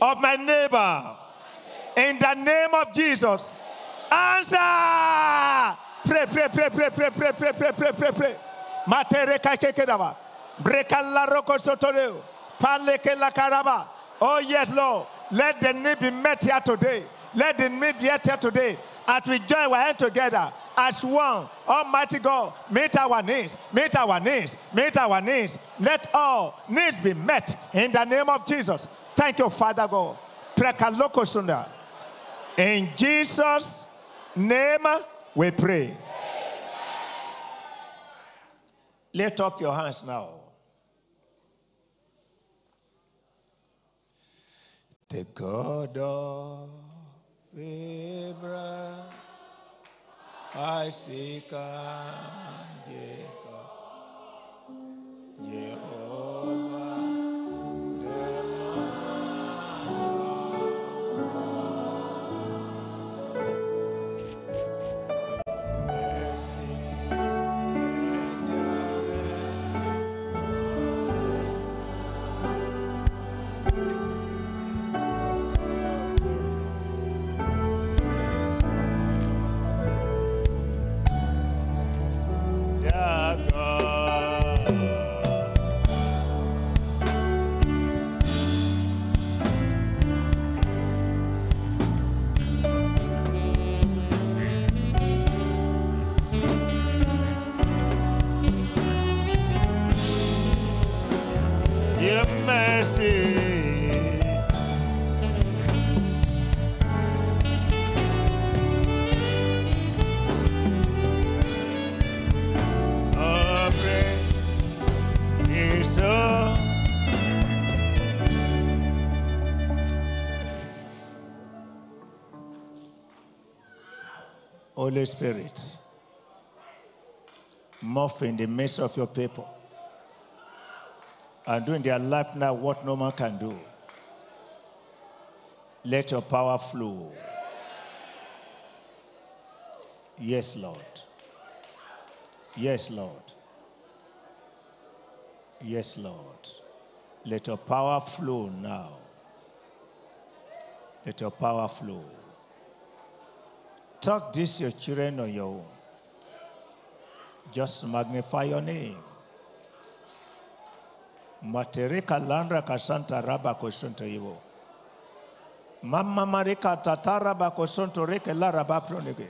of my neighbor, in the name of Jesus, answer. Pray, pray, pray, pray, pray, pray, pray, pray, pray, pray, pray. Matereka kekedava. Breka la roko sotoreo. Paleke la karaba. Oh yes, Lord. Let the need be met here today. Let the met here today. As we join our hand together as one, Almighty God, meet our needs, meet our needs, meet our needs. Let all needs be met in the name of Jesus. Thank you, Father God. Prekaloko sunda. In Jesus' name we pray. Lift up your hands now. The God of Abraham, Isaac, and Jacob, Jehovah, Holy Spirit, move in the midst of your people and do in their life now what no man can do. Let your power flow. Yes, Lord. Yes, Lord. Yes, Lord. Let your power flow now. Let your power flow. Talk this your children on your own. Just magnify your name. Materika landra kasanta raba kosonto yiwo. Mama marika tatara ba kosonto reke la raba pronege.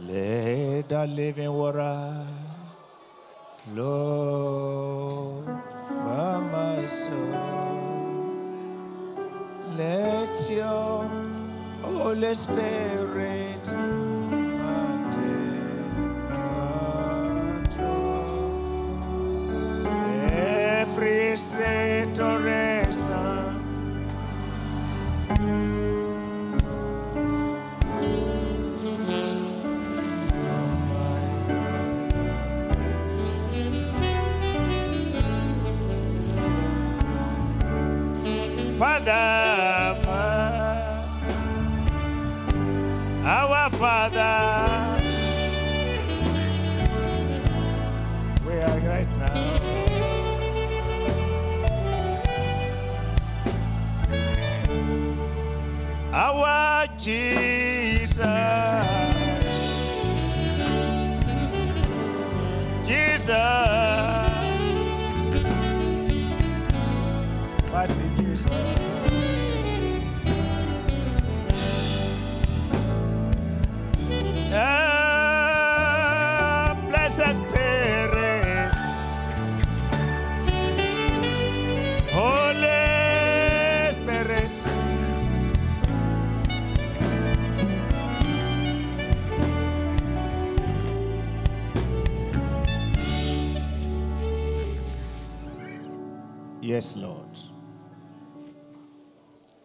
Let the living water flow by my soul. Let your Holy Spirit control. Every situation. Father, our Father, we are right now. Our Jesus, Jesus, Yes, Lord.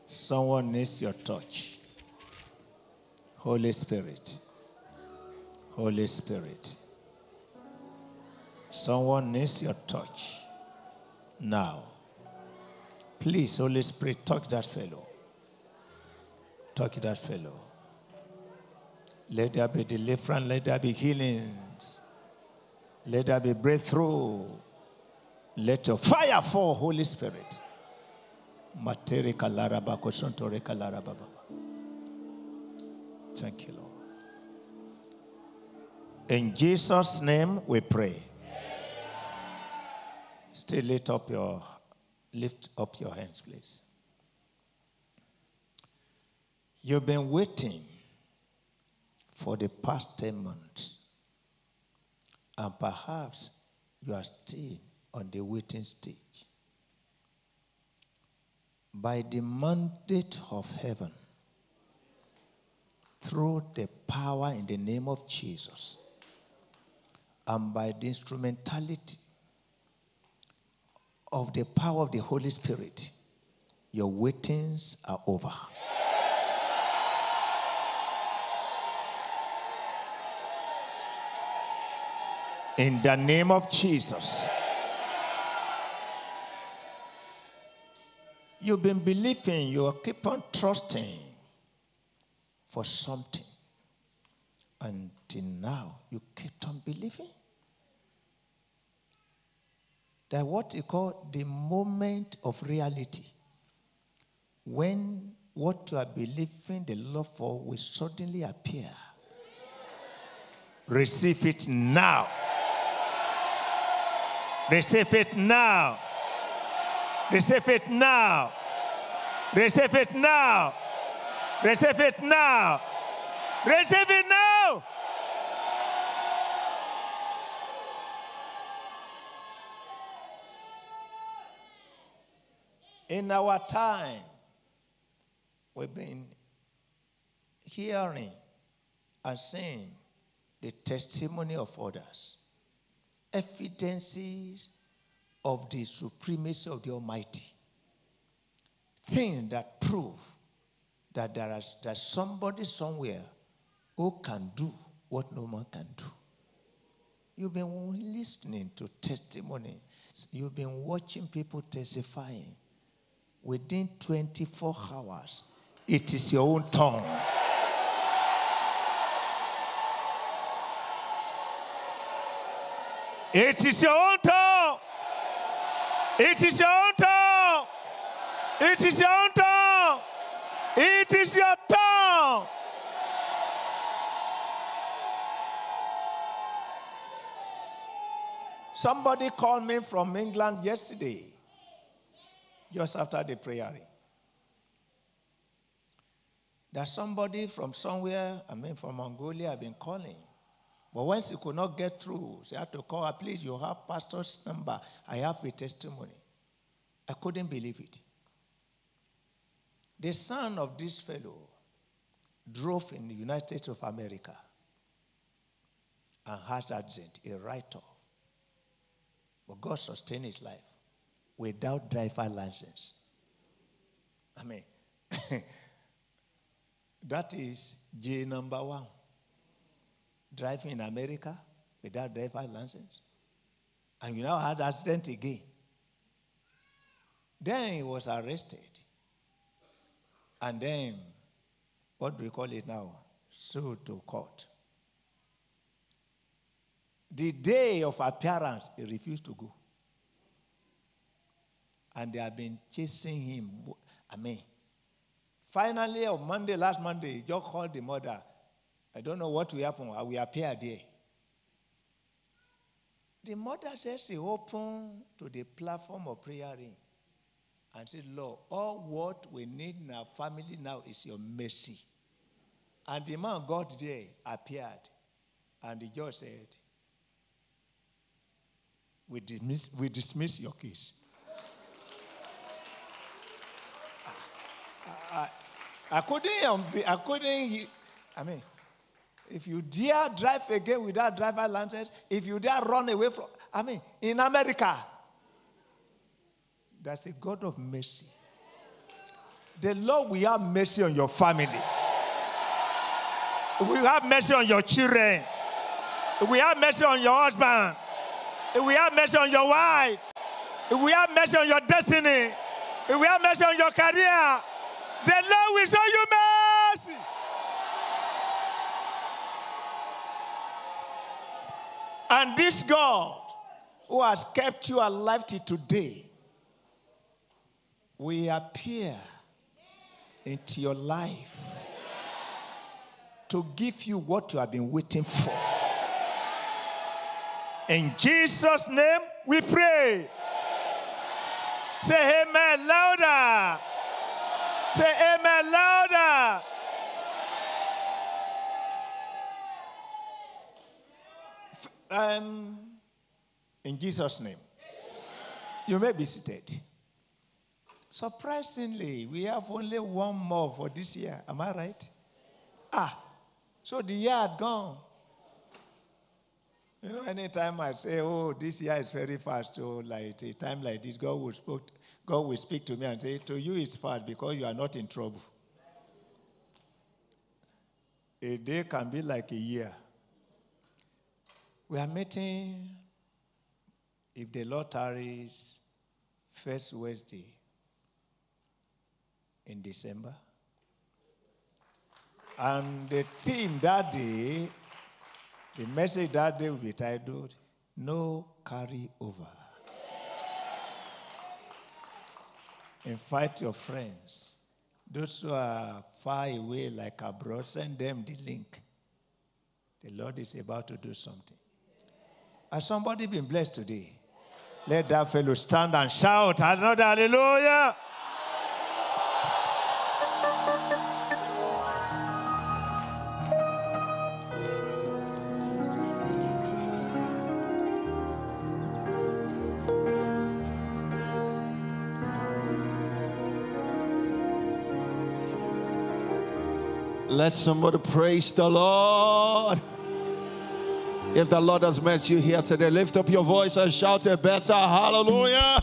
Someone needs your touch. Holy Spirit. Holy Spirit. Someone needs your touch now. Please, Holy Spirit, touch that fellow. Touch that fellow. Let there be deliverance. Let there be healings. Let there be breakthrough. Let your fire fall, Holy Spirit. Thank you, Lord. In Jesus' name we pray. Still lift up your lift up your hands, please. You've been waiting for the past 10 months. And perhaps you are still on the waiting stage. By the mandate of heaven, through the power in the name of Jesus, and by the instrumentality of the power of the Holy Spirit, your waitings are over. In the name of Jesus. You've been believing, you keep on trusting for something. Until now, you kept on believing. That what you call the moment of reality, when what you are believing the Lord for will suddenly appear. Receive it now. Receive it now. Receive it now. Receive it now. Receive it now. Receive it now. In our time, we've been hearing and seeing the testimony of others, evidences of the supremacy of the Almighty, things that prove that there is there's somebody somewhere who can do what no man can do. You've been listening to testimony. You've been watching people testifying. Within 24 hours, it is your own tongue. It is your own tongue. It is your own tongue. It is your own tongue. It is your tongue. Somebody called me from England yesterday, just after the prayer. There's somebody from somewhere, I mean from Mongolia, I've been calling. But once he could not get through, she had to call her, please, you have pastor's number. I have a testimony. I couldn't believe it. The son of this fellow drove in the United States of America and had accident, a write-off. But God sustained his life without driver license. I mean, *laughs* that is J number one. Driving in America without driver license. And you now had accident again. Then he was arrested. And then, what do we call it now? Sued to court. The day of appearance, he refused to go. And they have been chasing him. I mean, finally, on Monday, last Monday, just called the mother. I don't know what will happen. I will appear there. The mother says she opened to the platform of prayer rain and said, Lord, all what we need in our family now is your mercy. And the man got there, appeared, and the judge said, We dismiss, we dismiss your case. I, I, I couldn't, I couldn't, I mean, if you dare drive again without driver license, if you dare run away from, I mean, in America, that's a God of mercy. The Lord will have mercy on your family. We have mercy on your children. We have mercy on your husband. We have mercy on your wife. We have mercy on your destiny. We have mercy on your career. The Lord will show you mercy. And this God who has kept you alive till today will appear into your life to give you what you have been waiting for. In Jesus' name we pray. Say amen louder. Say amen louder. Um, in Jesus' name. You may be seated. Surprisingly, we have only one more for this year. Am I right? Ah, so the year had gone. You know, anytime I say, oh, this year is very fast, so like a time like this, God will, speak, God will speak to me and say, to you it's fast because you are not in trouble. A day can be like a year. We are meeting, if the Lord tarries, first Wednesday in December. And the theme that day, the message that day will be titled, No Carry Over. Invite your friends. Those who are far away, like abroad, send them the link. The Lord is about to do something. Has somebody been blessed today? Let that fellow stand and shout another hallelujah. Let somebody praise the Lord. If the Lord has met you here today, lift up your voice and shout a better hallelujah.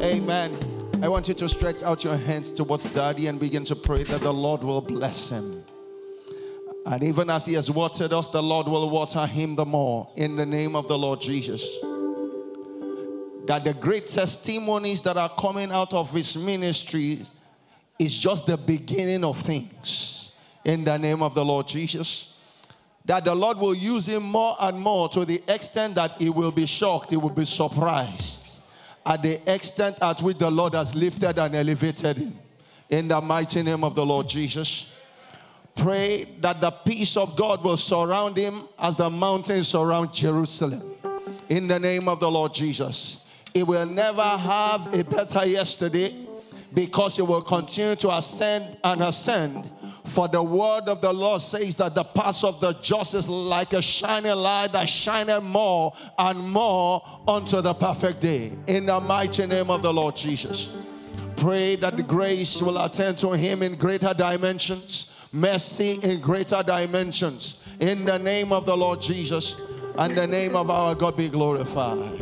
Amen. I want you to stretch out your hands towards Daddy and begin to pray that the Lord will bless him. And even as he has watered us, the Lord will water him the more in the name of the Lord Jesus. That the great testimonies that are coming out of his ministries is just the beginning of things in the name of the Lord Jesus. That the Lord will use him more and more to the extent that he will be shocked, he will be surprised at the extent at which the Lord has lifted and elevated him in the mighty name of the Lord Jesus. Pray that the peace of God will surround him as the mountains surround Jerusalem in the name of the Lord Jesus. He will never have a better yesterday because he will continue to ascend and ascend. For the word of the Lord says that the path of the just is like a shining light that shineth more and more unto the perfect day. In the mighty name of the Lord Jesus. Pray that grace will attend to him in greater dimensions, mercy in greater dimensions. In the name of the Lord Jesus and the name of our God be glorified.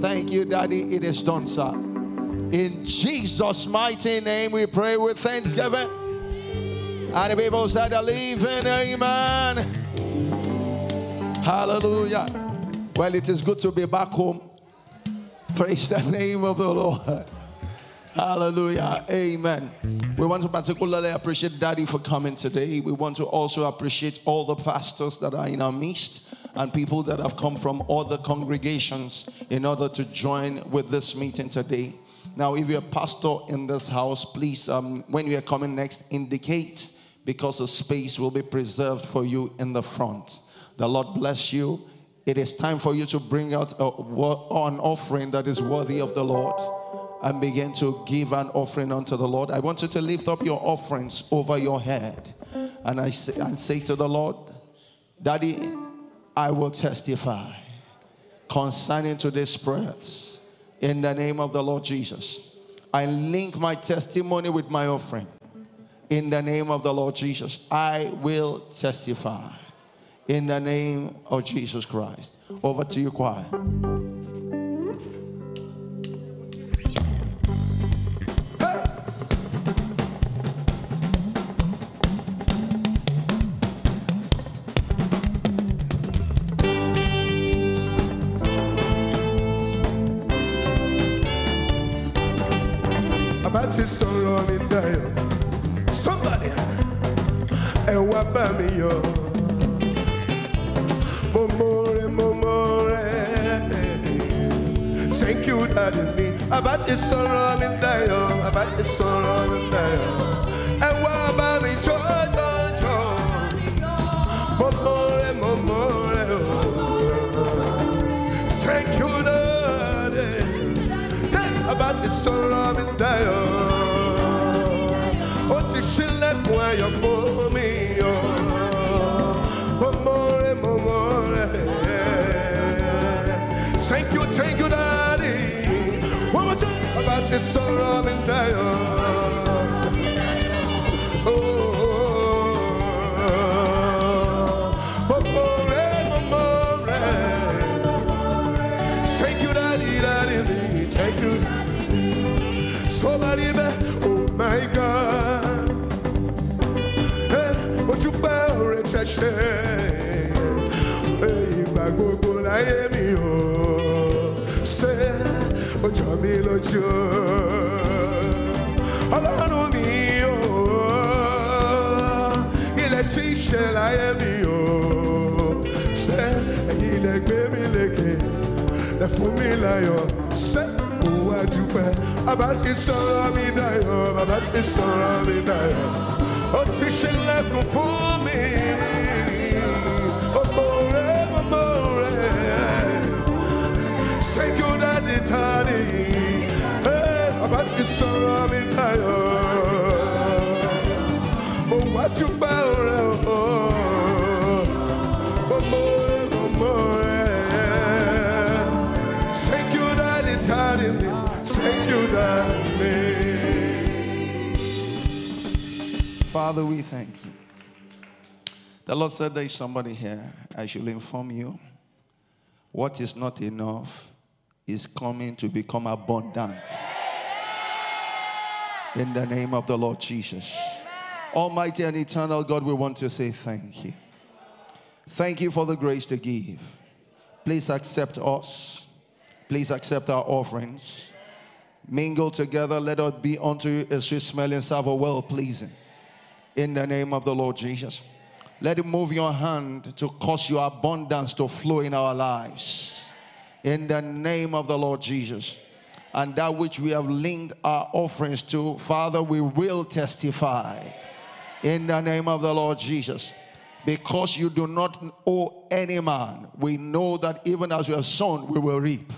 Thank you, Daddy. It is done, sir. In Jesus' mighty name, we pray with thanksgiving. And the people said, Believe Amen. Hallelujah. Well, it is good to be back home. Praise the name of the Lord. Hallelujah. Amen. We want to particularly appreciate Daddy for coming today. We want to also appreciate all the pastors that are in our midst and people that have come from other congregations in order to join with this meeting today. Now, if you're a pastor in this house, please, um, when you are coming next, indicate because a space will be preserved for you in the front. The Lord bless you. It is time for you to bring out a, an offering that is worthy of the Lord and begin to give an offering unto the Lord. I want you to lift up your offerings over your head. And I say, say to the Lord, Daddy, I will testify concerning today's prayers in the name of the Lord Jesus. I link my testimony with my offering in the name of the Lord Jesus. I will testify in the name of Jesus Christ. Over to you, choir. Dayọ̀. Somebody, ẹ wá bá mi yọ̀. Mo mọ̀rẹ́, mo mọ̀rẹ́. Thank you, daddy mi. Àbá ti sọ̀rọ̀ mi dayọ̀. Àbá ti sọ̀rọ̀ mi dayọ̀. Ẹ wá bá mi jọ̀, jọ̀, jọ̀. Mo. Thank you, daddy. Àbá ti sọ̀rọ̀ mi dayọ̀. Ṣẹ̀ṣẹ̀. Hey, Ìgbà gbogbo láyé mi fún mi láyọ̀. Ṣé abati mi dayọ̀. Mo wá júbà rẹ̀ o. Ọmọ rẹ̀, ọmọ rẹ̀. Thank you, Daddy, Daddy. Thank you, Daddy. Father, we thank you. The Lord said there is somebody here. I should inform you. What is not enough is coming to become abundant. In the name of the Lord Jesus. Almighty and eternal God, we want to say thank you. Thank you for the grace to give. Please accept us. Please accept our offerings. Mingle together. Let us be unto you a sweet smelling savour, well pleasing in the name of the Lord Jesus. Let it move your hand to cause your abundance to flow in our lives. In the name of the Lord Jesus. And that which we have linked our offerings to, Father, we will testify. In the name of the Lord Jesus. Because you do not owe any man, we know that even as we have sown, we will reap.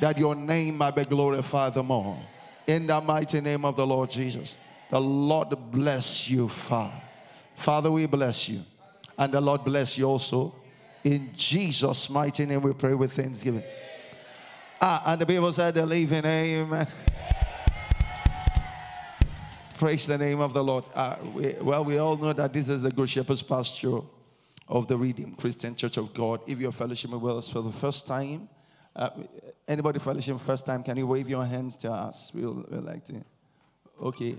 That your name might be glorified the more. In the mighty name of the Lord Jesus. The Lord bless you, Father. Father, we bless you. And the Lord bless you also. In Jesus' mighty name, we pray with thanksgiving. Ah, and the people said they leave in amen. Praise the name of the Lord. Uh, we, well, we all know that this is the Good Shepherd's Pasture of the Redeemed Christian Church of God. If you're fellowshipping with us for the first time, uh, anybody fellowship first time, can you wave your hands to us? We'll, we'll like to. Okay.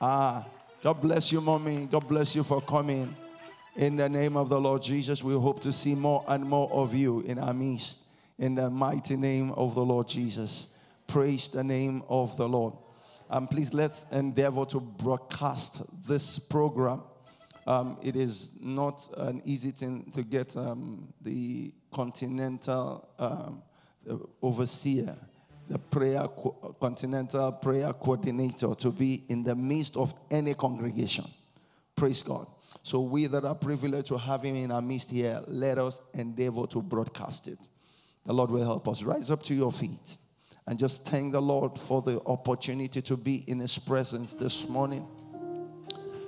Ah, God bless you, mommy. God bless you for coming. In the name of the Lord Jesus, we hope to see more and more of you in our midst. In the mighty name of the Lord Jesus. Praise the name of the Lord. And please let's endeavor to broadcast this program. Um, it is not an easy thing to get um, the continental um, overseer the prayer co- continental prayer coordinator to be in the midst of any congregation praise god so we that are privileged to have him in our midst here let us endeavor to broadcast it the lord will help us rise up to your feet and just thank the lord for the opportunity to be in his presence this morning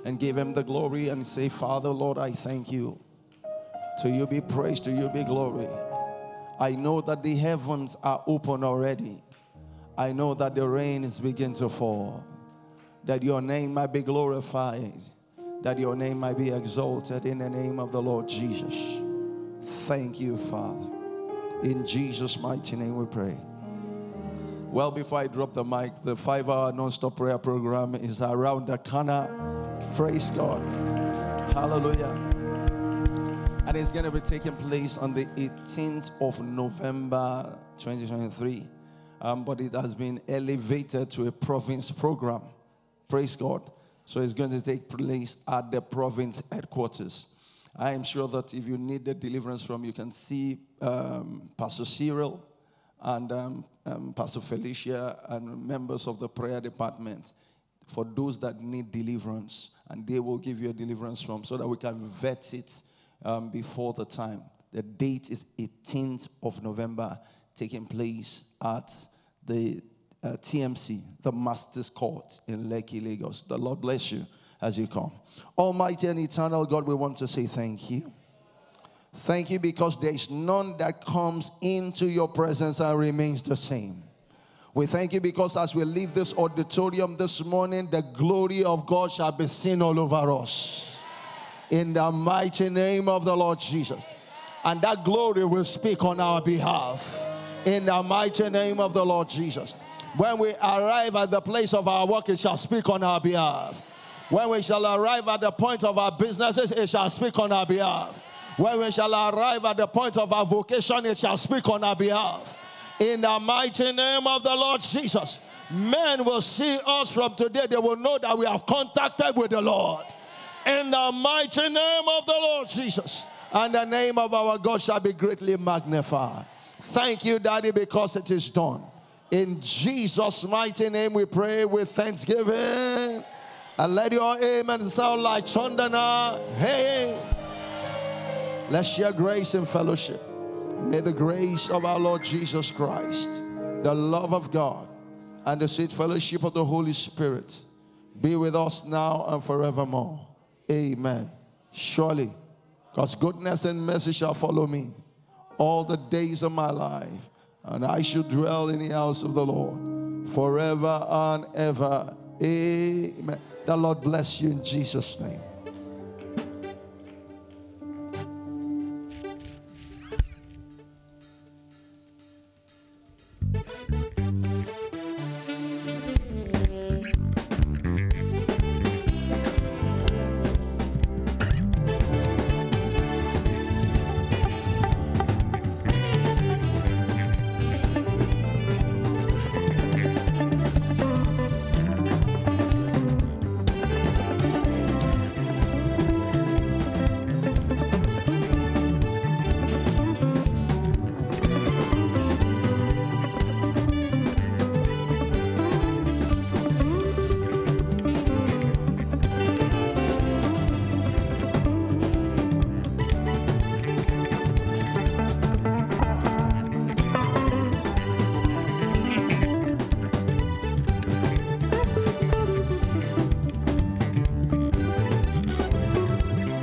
and give him the glory and say father lord i thank you to you be praise to you be glory I know that the heavens are open already. I know that the rain is beginning to fall. That your name might be glorified. That your name might be exalted in the name of the Lord Jesus. Thank you, Father. In Jesus' mighty name we pray. Well, before I drop the mic, the five hour non stop prayer program is around the corner. Praise God. Hallelujah and it's going to be taking place on the 18th of November 2023. Um, but it has been elevated to a province program. Praise God. So it's going to take place at the province headquarters. I am sure that if you need the deliverance from, you can see um, Pastor Cyril and um, um, Pastor Felicia and members of the prayer department for those that need deliverance, and they will give you a deliverance from so that we can vet it um, before the time. The date is 18th of November, taking place at the uh, TMC, the Master's Court in Lekki, Lagos. The Lord bless you as you come. Almighty and eternal God, we want to say thank you. Thank you because there is none that comes into your presence and remains the same. We thank you because as we leave this auditorium this morning, the glory of God shall be seen all over us. In the mighty name of the Lord Jesus. And that glory will speak on our behalf. In the mighty name of the Lord Jesus. When we arrive at the place of our work, it shall speak on our behalf. When we shall arrive at the point of our businesses, it shall speak on our behalf. When we shall arrive at the point of our vocation, it shall speak on our behalf. In the mighty name of the Lord Jesus, men will see us from today. They will know that we have contacted with the Lord. In the mighty name of the Lord Jesus, and the name of our God shall be greatly magnified. Thank you, Daddy, because it is done. In Jesus' mighty name, we pray with thanksgiving. And let your amen sound like thunder now. Hey, let's share grace and fellowship. May the grace of our Lord Jesus Christ, the love of God, and the sweet fellowship of the Holy Spirit be with us now and forevermore. Amen. Surely, God's goodness and mercy shall follow me all the days of my life, and I shall dwell in the house of the Lord forever and ever. Amen. The Lord bless you in Jesus' name.